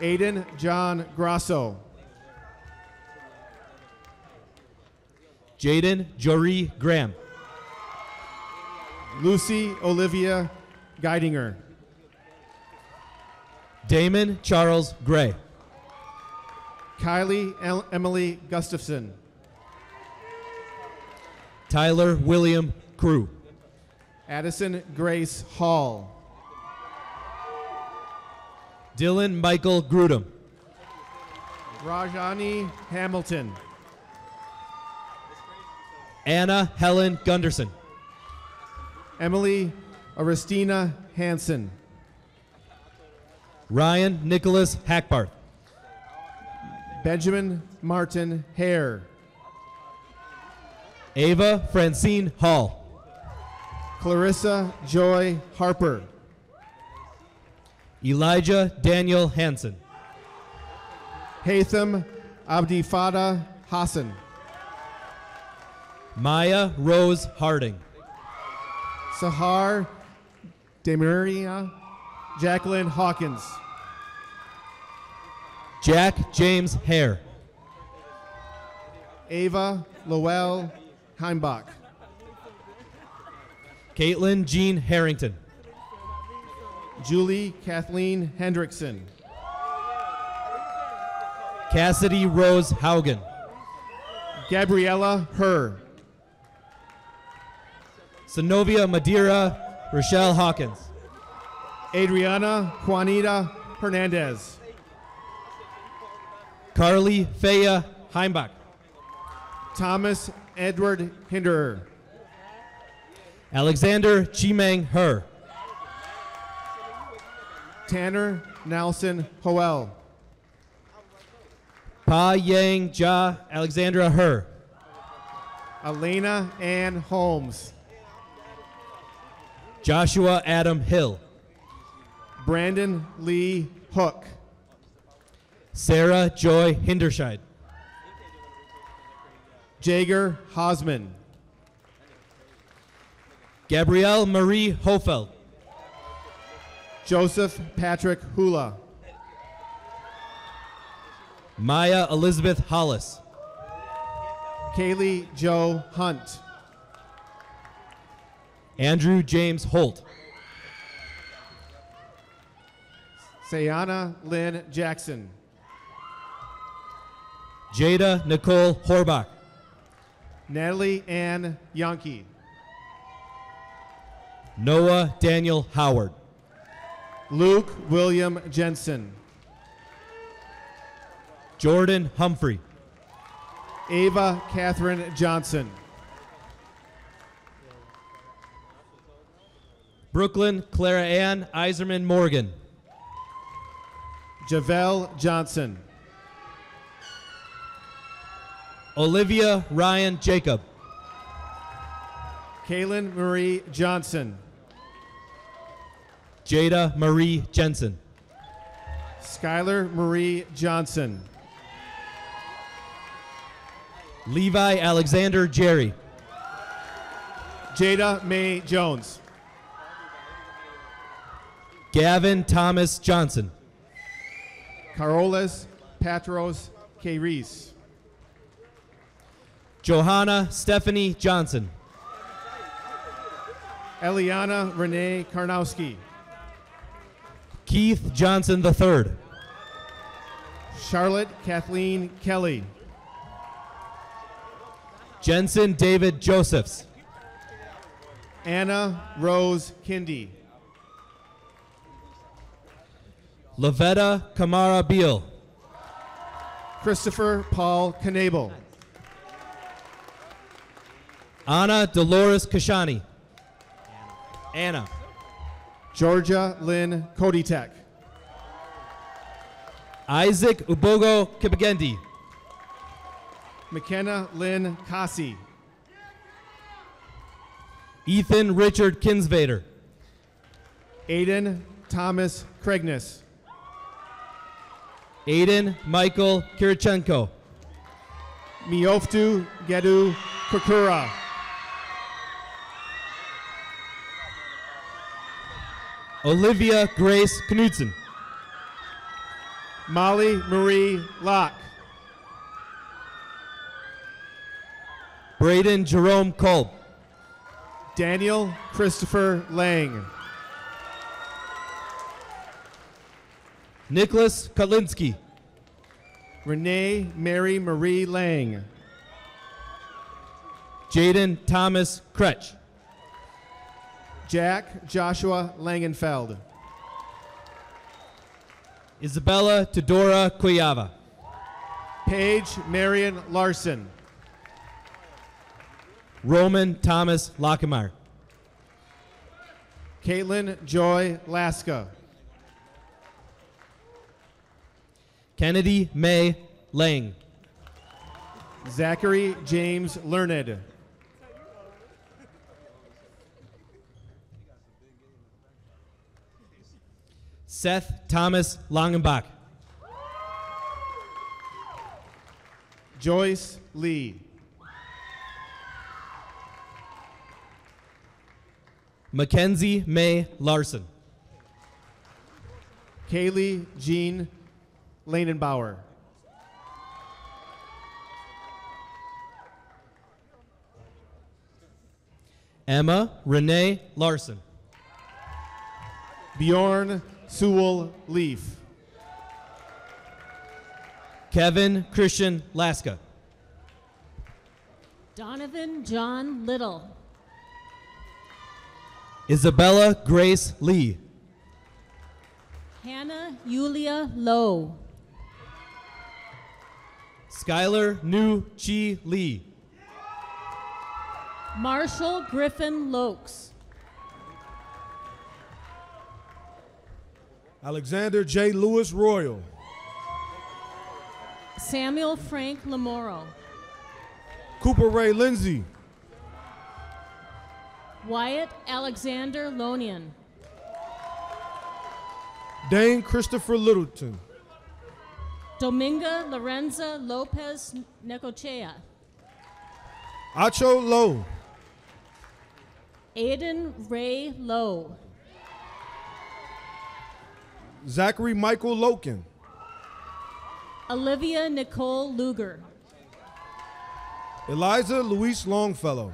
Aiden John Grosso. Jaden Jory Graham. Lucy Olivia Geidinger. Damon Charles Gray. Kylie El- Emily Gustafson. Tyler William Crew. Addison Grace Hall. Dylan Michael Grudem. Rajani Hamilton. Anna Helen Gunderson. Emily Aristina Hansen. Ryan Nicholas Hackbarth. Benjamin Martin Hare. Ava Francine Hall. Clarissa Joy Harper. Elijah Daniel Hansen. Hatham Abdifada Hassan. Maya Rose Harding. Sahar Demaria Jacqueline Hawkins. Jack James Hare. Ava Lowell Heimbach. Caitlin Jean Harrington. Julie Kathleen Hendrickson. Cassidy Rose Haugen. Gabriella Herr. Synovia Madeira Rochelle Hawkins. Adriana Juanita Hernandez. Carly Faya Heimbach. Thomas Edward Hinderer. Alexander Chimang Her. Tanner Nelson Hoel. Pa Yang Ja Alexandra Her. Elena Ann Holmes. Joshua Adam Hill. Brandon Lee Hook. Sarah Joy Hinderscheid. Jager Hosman. Gabrielle Marie Hofeld. Joseph Patrick Hula. Maya Elizabeth Hollis. Kaylee Joe Hunt. Andrew James Holt. Sayana Lynn Jackson. Jada Nicole Horbach. Natalie Ann Yankee. Noah Daniel Howard. Luke William Jensen. Jordan Humphrey. Ava Catherine Johnson. Brooklyn Clara Ann Iserman Morgan. Javel Johnson. Olivia Ryan Jacob. Kaylin Marie Johnson. Jada Marie Jensen. Skylar Marie Johnson. Levi Alexander Jerry. Jada May Jones. Gavin Thomas Johnson. Carolas Patros K. Reese. Johanna Stephanie Johnson. Eliana Renee Karnowski. Keith Johnson III. Charlotte Kathleen Kelly. Jensen David Josephs. Anna Rose Kindy. Lavetta Kamara Beal. Christopher Paul Knabel. Anna Dolores Kashani. Anna. Georgia Lynn Koditek. Isaac Ubogo Kibagendi. McKenna Lynn Kasi. Ethan Richard Kinsvader. Aiden Thomas Craigness. Aiden Michael Kirichenko. Mioftu Gedu Kukura. Olivia Grace Knudsen. Molly Marie Locke. Braden Jerome Kolb. Daniel Christopher Lang. Nicholas Kotlinski. Renee Mary Marie Lang. Jaden Thomas Kretsch. Jack Joshua Langenfeld. Isabella Tedora Kuyava. Paige Marion Larson. Roman Thomas Lockemar. Caitlin Joy Laska. Kennedy May Lang. Zachary James Learned. Seth Thomas Langenbach. Joyce Lee. Mackenzie May Larson. Kaylee Jean Lanenbauer. Emma Renee Larson. Bjorn Sewell Leaf. Kevin Christian Laska. Donovan John Little. Isabella Grace Lee. Hannah Yulia Lowe. Skylar Nu Chi Lee. Marshall Griffin Lokes. Alexander J. Lewis Royal. Samuel Frank Lamoro. Cooper Ray Lindsay. Wyatt Alexander Lonian. Dane Christopher Littleton. Dominga Lorenza Lopez Necochea. Acho Lowe. Aiden Ray Lowe. Zachary Michael Loken. Olivia Nicole Luger. Eliza Luis Longfellow.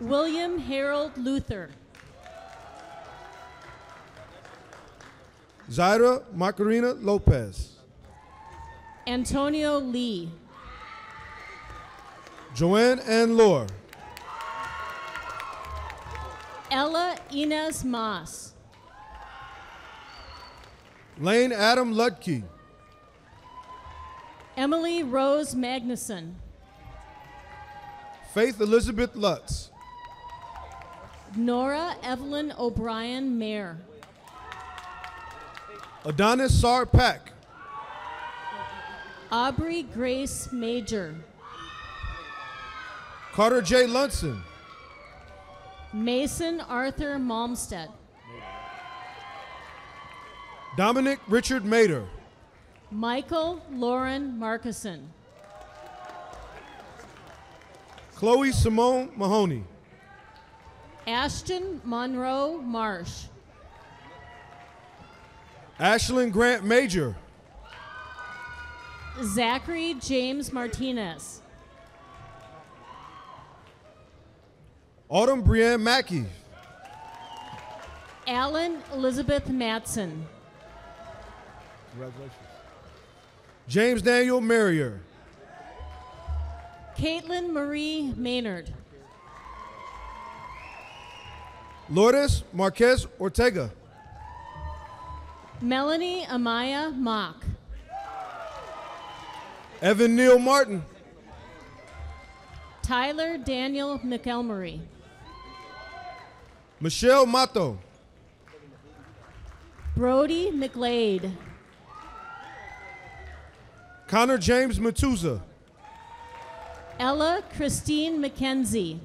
William Harold Luther. Zaira Macarena Lopez. Antonio Lee. Joanne and Lohr. Ella Inez Moss. Lane Adam Ludke. Emily Rose Magnuson. Faith Elizabeth Lutz. Nora Evelyn O'Brien Mayer. Adonis Sar Pack. Aubrey Grace Major. Carter J. Lunson. Mason Arthur Malmstead. Dominic Richard Mater. Michael Lauren Markison. Chloe Simone Mahoney. Ashton Monroe Marsh. Ashlyn Grant Major. Zachary James Martinez. Autumn Brienne Mackey. Alan Elizabeth Matson. Congratulations. James Daniel Merrier. Caitlin Marie Maynard. Lourdes Marquez Ortega. Melanie Amaya Mock. Evan Neal Martin. Tyler Daniel McElmurray. Michelle Mato. Brody McLeod. Connor James Matuza. Ella Christine McKenzie.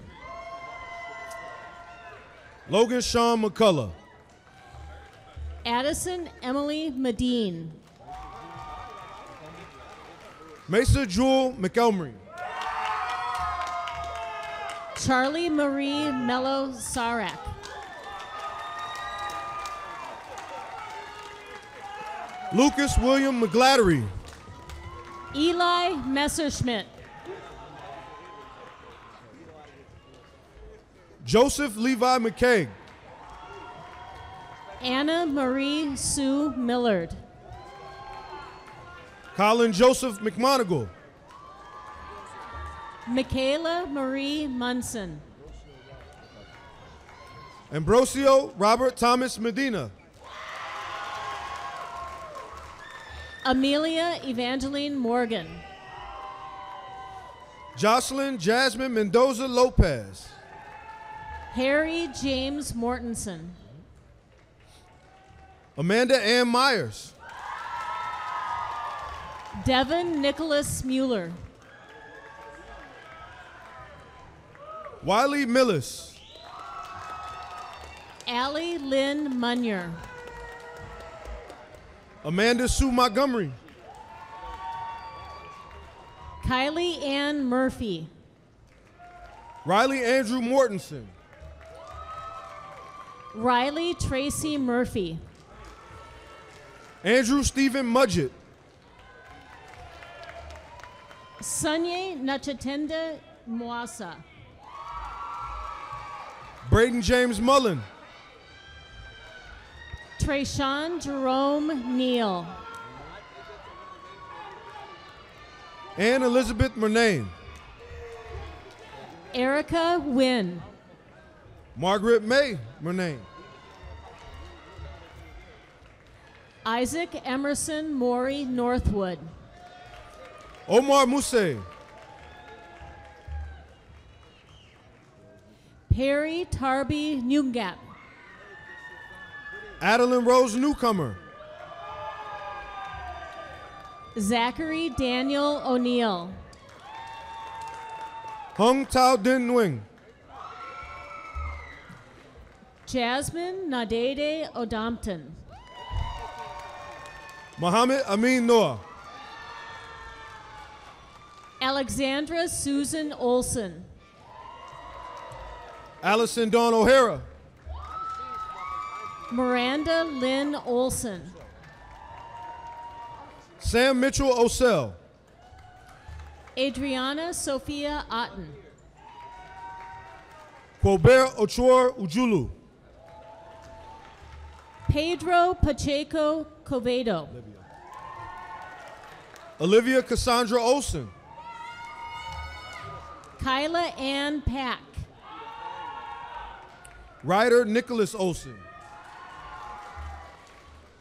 Logan Sean McCullough. Addison Emily Medine. Mesa Jewel McElmurray. Charlie Marie Mello Sarak. Lucas William McGlattery. Eli Messerschmidt. Joseph Levi McKay. Anna Marie Sue Millard. Colin Joseph McMonigal. Michaela Marie Munson. Ambrosio Robert Thomas Medina. Amelia Evangeline Morgan. Jocelyn Jasmine Mendoza Lopez. Harry James Mortensen. Amanda Ann Myers. Devin Nicholas Mueller. Wiley Millis. Allie Lynn Munyer. Amanda Sue Montgomery. Kylie Ann Murphy. Riley Andrew Mortensen. Riley Tracy Murphy. Andrew Stephen Mudgett. Sunye Nachatenda Mwasa. Braden James Mullen. Trayshawn Jerome Neal. Ann Elizabeth Murnane. Erica Wynn. Margaret May Murnane. Isaac Emerson Maury Northwood. Omar Muse. Perry Tarby Newgap. Adeline Rose Newcomer. Zachary Daniel O'Neill. Hung Tao Din Nguyen. Jasmine Nadede Odompton. Muhammad Amin Noah. Alexandra Susan Olson. Allison Dawn O'Hara. Miranda Lynn Olson. Sam Mitchell Osell. Adriana Sophia Otten. Colbert Ochoa Ujulu. Pedro Pacheco Covedo. Olivia Cassandra Olson. Kyla Ann Pack. Ryder Nicholas Olson.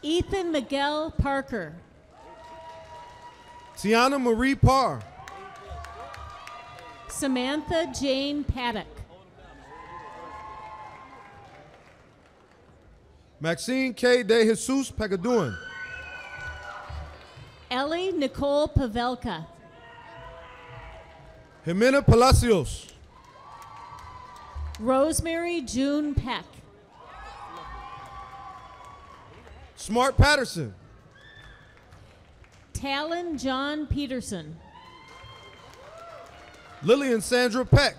Ethan Miguel Parker. Tiana Marie Parr. Samantha Jane Paddock. Maxine K. De Jesus Pagaduan. Ellie Nicole Pavelka. Jimena Palacios. Rosemary June Peck. Smart Patterson. Talon John Peterson. Lillian Sandra Peck.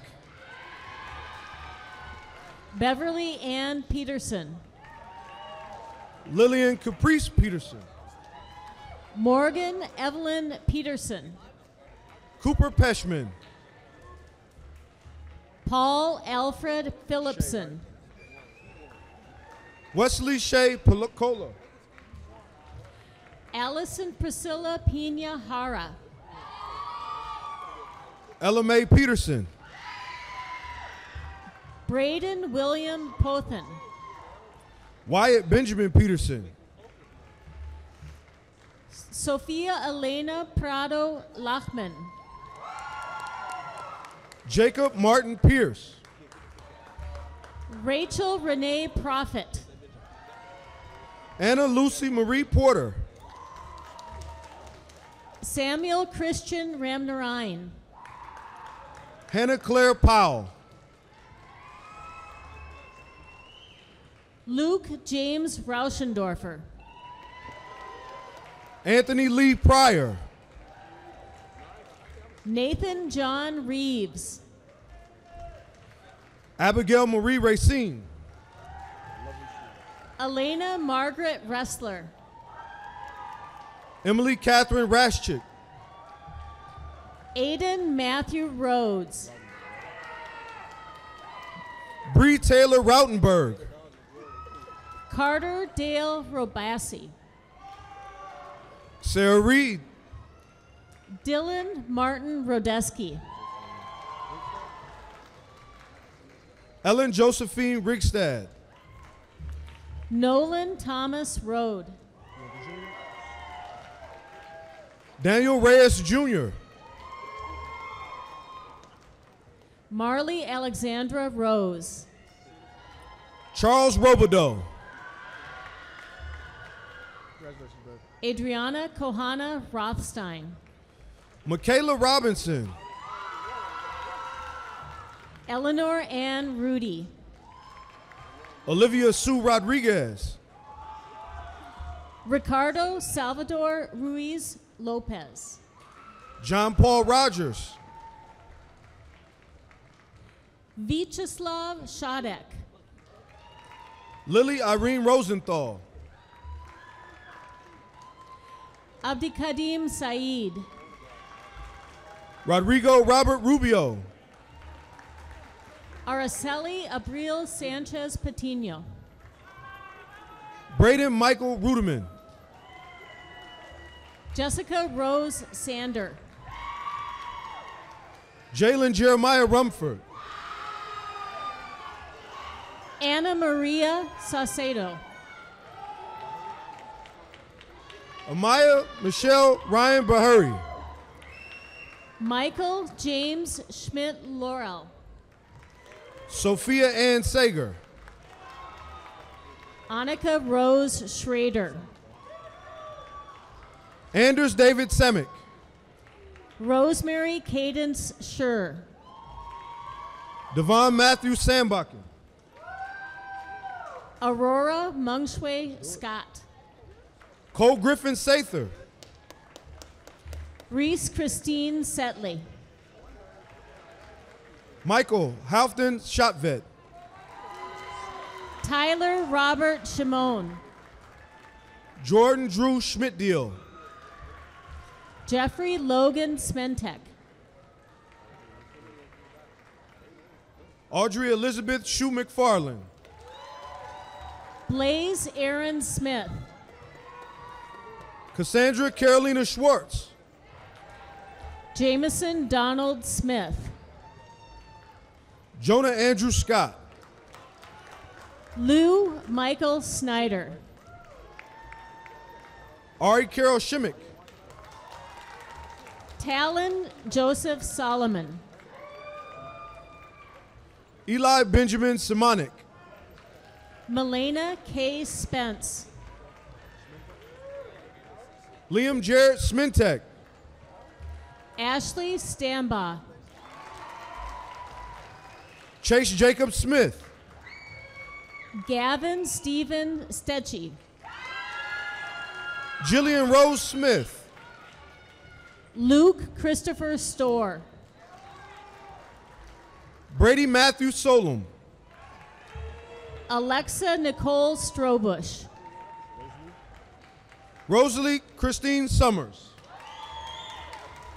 Beverly Ann Peterson. Lillian Caprice Peterson. Morgan Evelyn Peterson. Cooper Peshman. Paul Alfred Phillipson. Wesley Shea Palacola. Allison Priscilla Pina Hara. Ella Mae Peterson. Braden William Pothen. Wyatt Benjamin Peterson. Sophia Elena Prado Lachman. Jacob Martin Pierce. Rachel Renee Prophet. Anna Lucy Marie Porter. Samuel Christian Ramnarayan. Hannah Claire Powell. Luke James Rauschendorfer. Anthony Lee Pryor. Nathan John Reeves. Abigail Marie Racine. Elena Margaret Wrestler. Emily Catherine Raschik. Aiden Matthew Rhodes. Bree Taylor Rautenberg. Carter Dale Robassi. Sarah Reed. Dylan Martin Rodeski. Ellen Josephine Rigstad. Nolan Thomas Rode. Daniel Reyes Jr. Marley Alexandra Rose. Charles Robideau. Adriana Kohana Rothstein. Michaela Robinson. Eleanor Ann Rudy. Olivia Sue Rodriguez. Ricardo Salvador Ruiz Lopez. John Paul Rogers. Vyacheslav Shadek. Lily Irene Rosenthal. Abdikadim Saeed. Rodrigo Robert Rubio. Araceli Abril Sanchez Patino. Braden Michael Ruderman. Jessica Rose Sander. Jalen Jeremiah Rumford. Anna Maria Saucedo. Amaya Michelle Ryan Bahuri. Michael James Schmidt Laurel. Sophia Ann Sager. Annika Rose Schrader. Anders David Semick. Rosemary Cadence Schur. Devon Matthew Sambakken. Aurora Mungshwe Scott. Cole Griffin Sather. Reese Christine Setley. Michael Halfton Shotvet. Tyler Robert Shimon. Jordan Drew Schmidtdeal. Jeffrey Logan Smentek. Audrey Elizabeth Shue McFarland. Blaze Aaron Smith. Cassandra Carolina Schwartz. Jameson Donald Smith. Jonah Andrew Scott. Lou Michael Snyder. Ari Carol Shimmick. Talon Joseph Solomon. Eli Benjamin Simonik. Melena K. Spence. Liam Jarrett Smintek. Ashley Stambaugh. Chase Jacob Smith. Gavin Stephen Stetchy. Jillian Rose Smith. Luke Christopher Storr. Brady Matthew Solom. Alexa Nicole Strobush. Rosalie Christine Summers.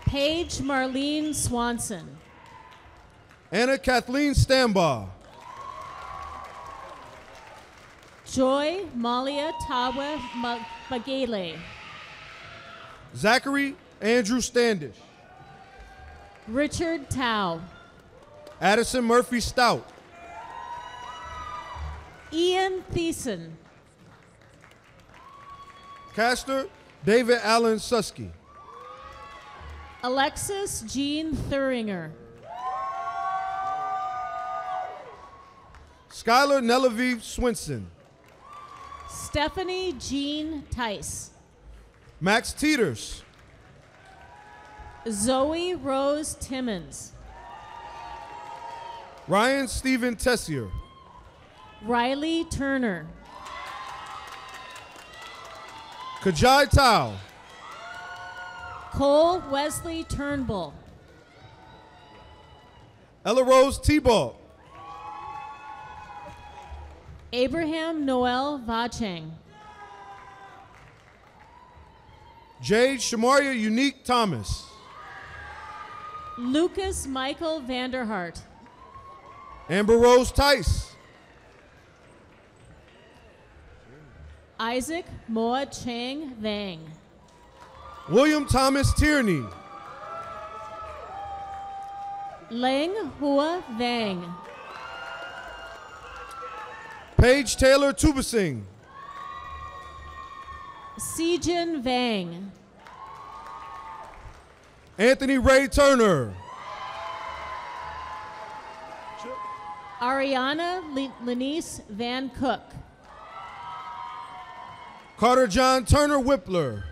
Paige Marlene Swanson. Anna Kathleen Stambaugh. Joy Malia Tawa Ma- Magele. Zachary Andrew Standish. Richard Tao. Addison Murphy Stout. Ian Thiessen. Caster David Allen Susky. Alexis Jean Thuringer. Skylar Nelaviv Swinson. Stephanie Jean Tice. Max Teeters. Zoe Rose Timmons. Ryan Stephen Tessier. Riley Turner. Kajai Tao. Cole Wesley Turnbull. Ella Rose T-Ball. Abraham Noel Vachang. Jade Shamaria Unique Thomas. Lucas Michael Vanderhart. Amber Rose Tice. Isaac Moa Chang Vang. William Thomas Tierney. Lang Hua Vang. Paige Taylor Tubasing. Sejin Vang. Anthony Ray Turner. Ariana Lenice Van Cook. Carter John Turner Whippler.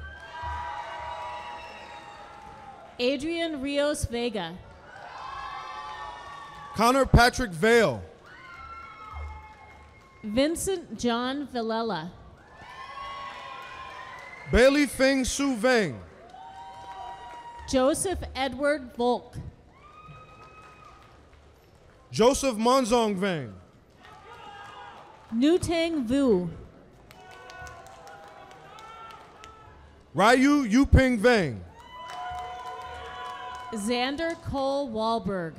Adrian Rios Vega. Connor Patrick Vale. Vincent John Villela. Bailey Feng Su Vang. Joseph Edward Volk. Joseph Monzong Vang. Nutang Vu. Ryu Yuping Vang. Xander Cole Wahlberg.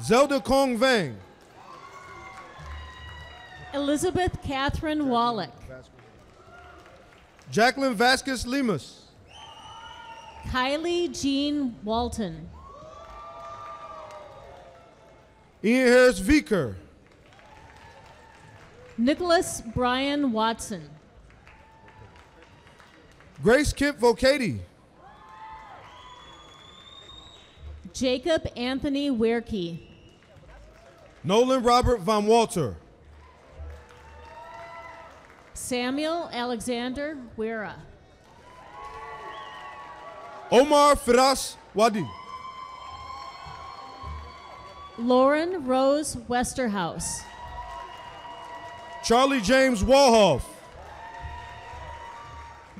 Zelda Kong Vang. Elizabeth Catherine Wallach. Jacqueline Vasquez Lemus. Kylie Jean Walton. Ian Harris Vicker. Nicholas Brian Watson. Grace Kip Vocati. Jacob Anthony Weirkey. Nolan Robert Von Walter. Samuel Alexander Wera. Omar Firas Wadi. Lauren Rose Westerhouse. Charlie James Walhoff.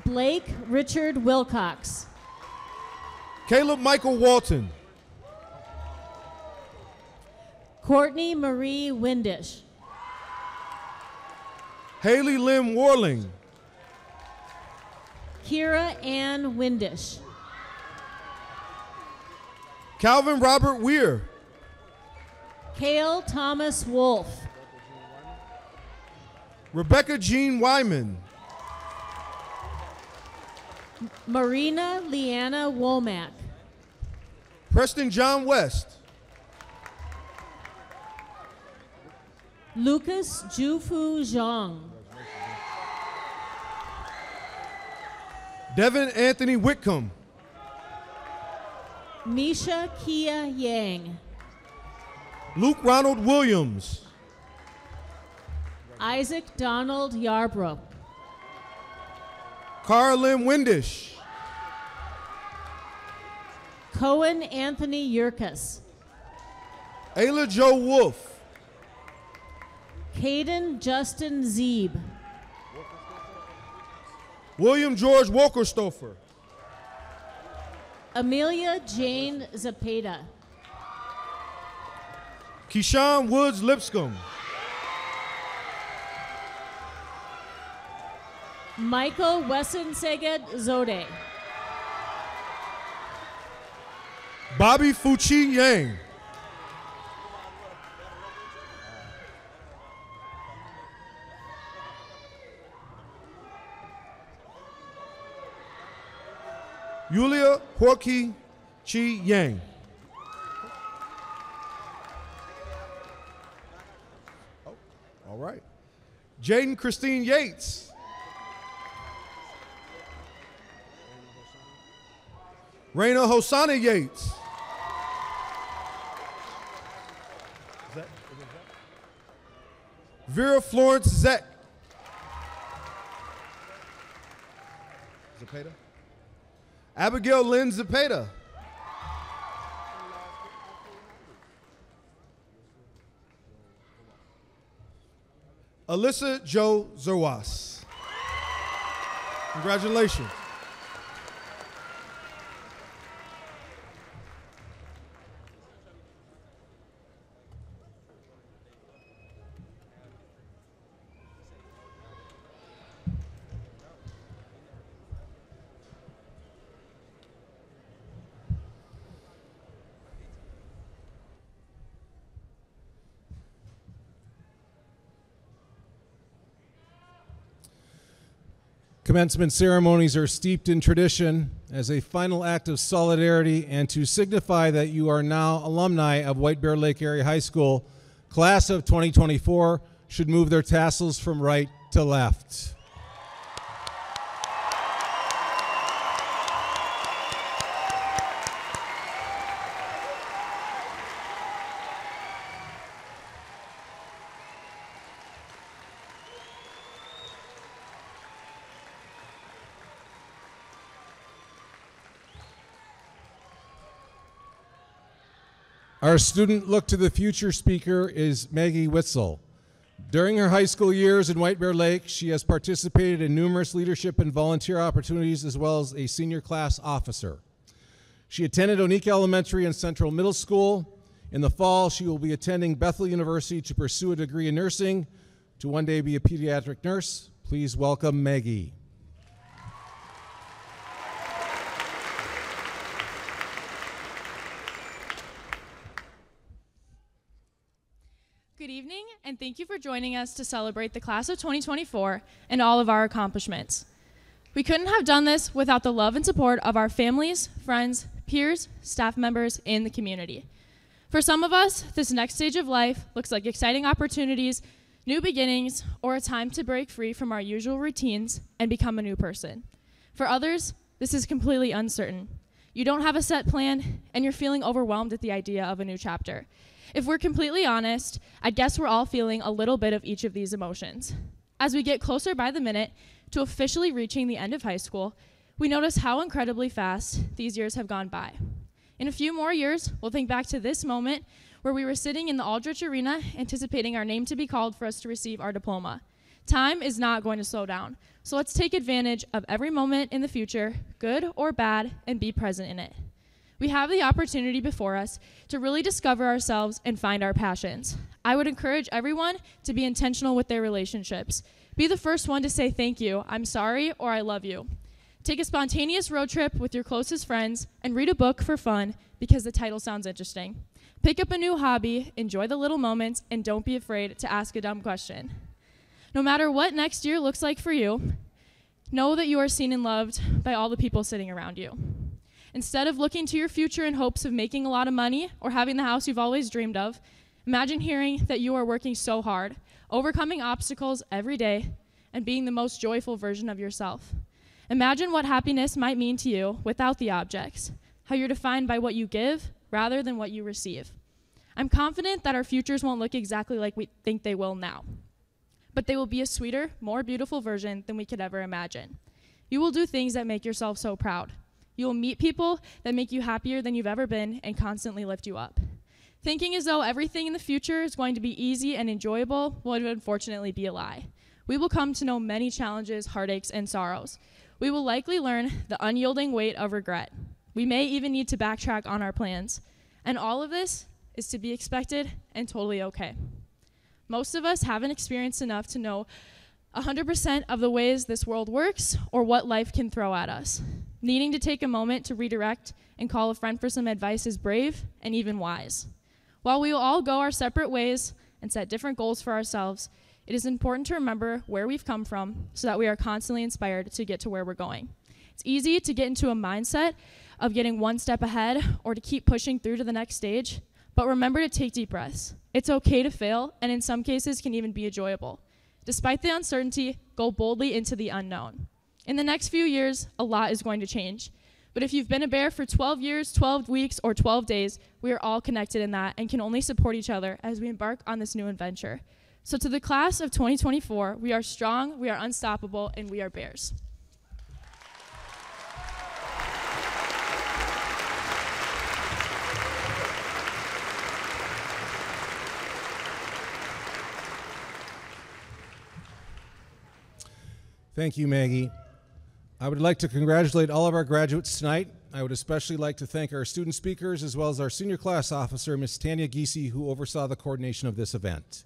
Blake Richard Wilcox. Caleb Michael Walton. Courtney Marie Windish. Haley Lim Warling. Kira Ann Windish. Calvin Robert Weir. Kale Thomas Wolf. Rebecca Jean Wyman. Marina Leanna Womack. Preston John West. Lucas Jufu Zhang. Devin Anthony Whitcomb. Misha Kia Yang. Luke Ronald Williams. Isaac Donald Yarbrough. Carlin Windish. Cohen Anthony Yurkus. Ayla Joe Wolf. Caden Justin Zeeb. William George Walkerstofer. Amelia Jane Zapata. Keyshawn Woods Lipscomb. Michael Wesson Seged Zode. Bobby Fuchi Yang. Yulia Huoki Chi Yang. Oh, all right. Jaden Christine Yates. Raina Hosana Yates. Vera Florence Zek. Abigail Lynn Zapata. Alyssa Joe Zerwas. Congratulations. Commencement ceremonies are steeped in tradition as a final act of solidarity and to signify that you are now alumni of White Bear Lake Area High School. Class of 2024 should move their tassels from right to left. Student look to the future speaker is Maggie Witzel. During her high school years in White Bear Lake, she has participated in numerous leadership and volunteer opportunities as well as a senior class officer. She attended Oneka Elementary and Central Middle School. In the fall, she will be attending Bethel University to pursue a degree in nursing to one day be a pediatric nurse. Please welcome Maggie. Good evening, and thank you for joining us to celebrate the class of 2024 and all of our accomplishments. We couldn't have done this without the love and support of our families, friends, peers, staff members, and the community. For some of us, this next stage of life looks like exciting opportunities, new beginnings, or a time to break free from our usual routines and become a new person. For others, this is completely uncertain. You don't have a set plan, and you're feeling overwhelmed at the idea of a new chapter. If we're completely honest, I guess we're all feeling a little bit of each of these emotions. As we get closer by the minute to officially reaching the end of high school, we notice how incredibly fast these years have gone by. In a few more years, we'll think back to this moment where we were sitting in the Aldrich Arena anticipating our name to be called for us to receive our diploma. Time is not going to slow down, so let's take advantage of every moment in the future, good or bad, and be present in it. We have the opportunity before us to really discover ourselves and find our passions. I would encourage everyone to be intentional with their relationships. Be the first one to say thank you, I'm sorry, or I love you. Take a spontaneous road trip with your closest friends and read a book for fun because the title sounds interesting. Pick up a new hobby, enjoy the little moments, and don't be afraid to ask a dumb question. No matter what next year looks like for you, know that you are seen and loved by all the people sitting around you. Instead of looking to your future in hopes of making a lot of money or having the house you've always dreamed of, Imagine hearing that you are working so hard, overcoming obstacles every day, and being the most joyful version of yourself. Imagine what happiness might mean to you without the objects, how you're defined by what you give rather than what you receive. I'm confident that our futures won't look exactly like we think they will now, but they will be a sweeter, more beautiful version than we could ever imagine. You will do things that make yourself so proud. You will meet people that make you happier than you've ever been and constantly lift you up. Thinking as though everything in the future is going to be easy and enjoyable would unfortunately be a lie. We will come to know many challenges, heartaches, and sorrows. We will likely learn the unyielding weight of regret. We may even need to backtrack on our plans. And all of this is to be expected and totally okay. Most of us haven't experienced enough to know 100% of the ways this world works or what life can throw at us. Needing to take a moment to redirect and call a friend for some advice is brave and even wise. While we will all go our separate ways and set different goals for ourselves, it is important to remember where we've come from so that we are constantly inspired to get to where we're going. It's easy to get into a mindset of getting one step ahead or to keep pushing through to the next stage, but remember to take deep breaths. It's okay to fail, and in some cases, can even be enjoyable. Despite the uncertainty, go boldly into the unknown. In the next few years, a lot is going to change. But if you've been a bear for 12 years, 12 weeks, or 12 days, we are all connected in that and can only support each other as we embark on this new adventure. So, to the class of 2024, we are strong, we are unstoppable, and we are bears. Thank you, Maggie. I would like to congratulate all of our graduates tonight. I would especially like to thank our student speakers as well as our senior class officer, Ms. Tanya Giese, who oversaw the coordination of this event.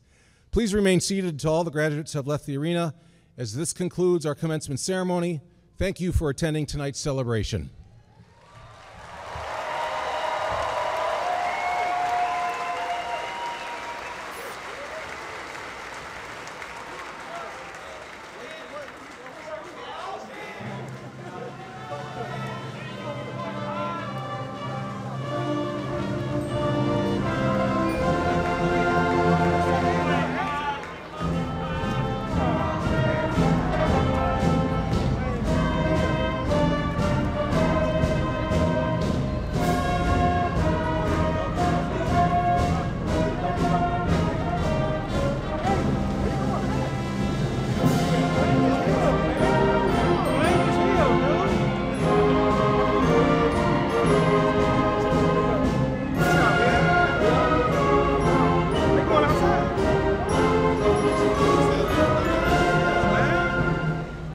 Please remain seated until all the graduates have left the arena. As this concludes our commencement ceremony, thank you for attending tonight's celebration.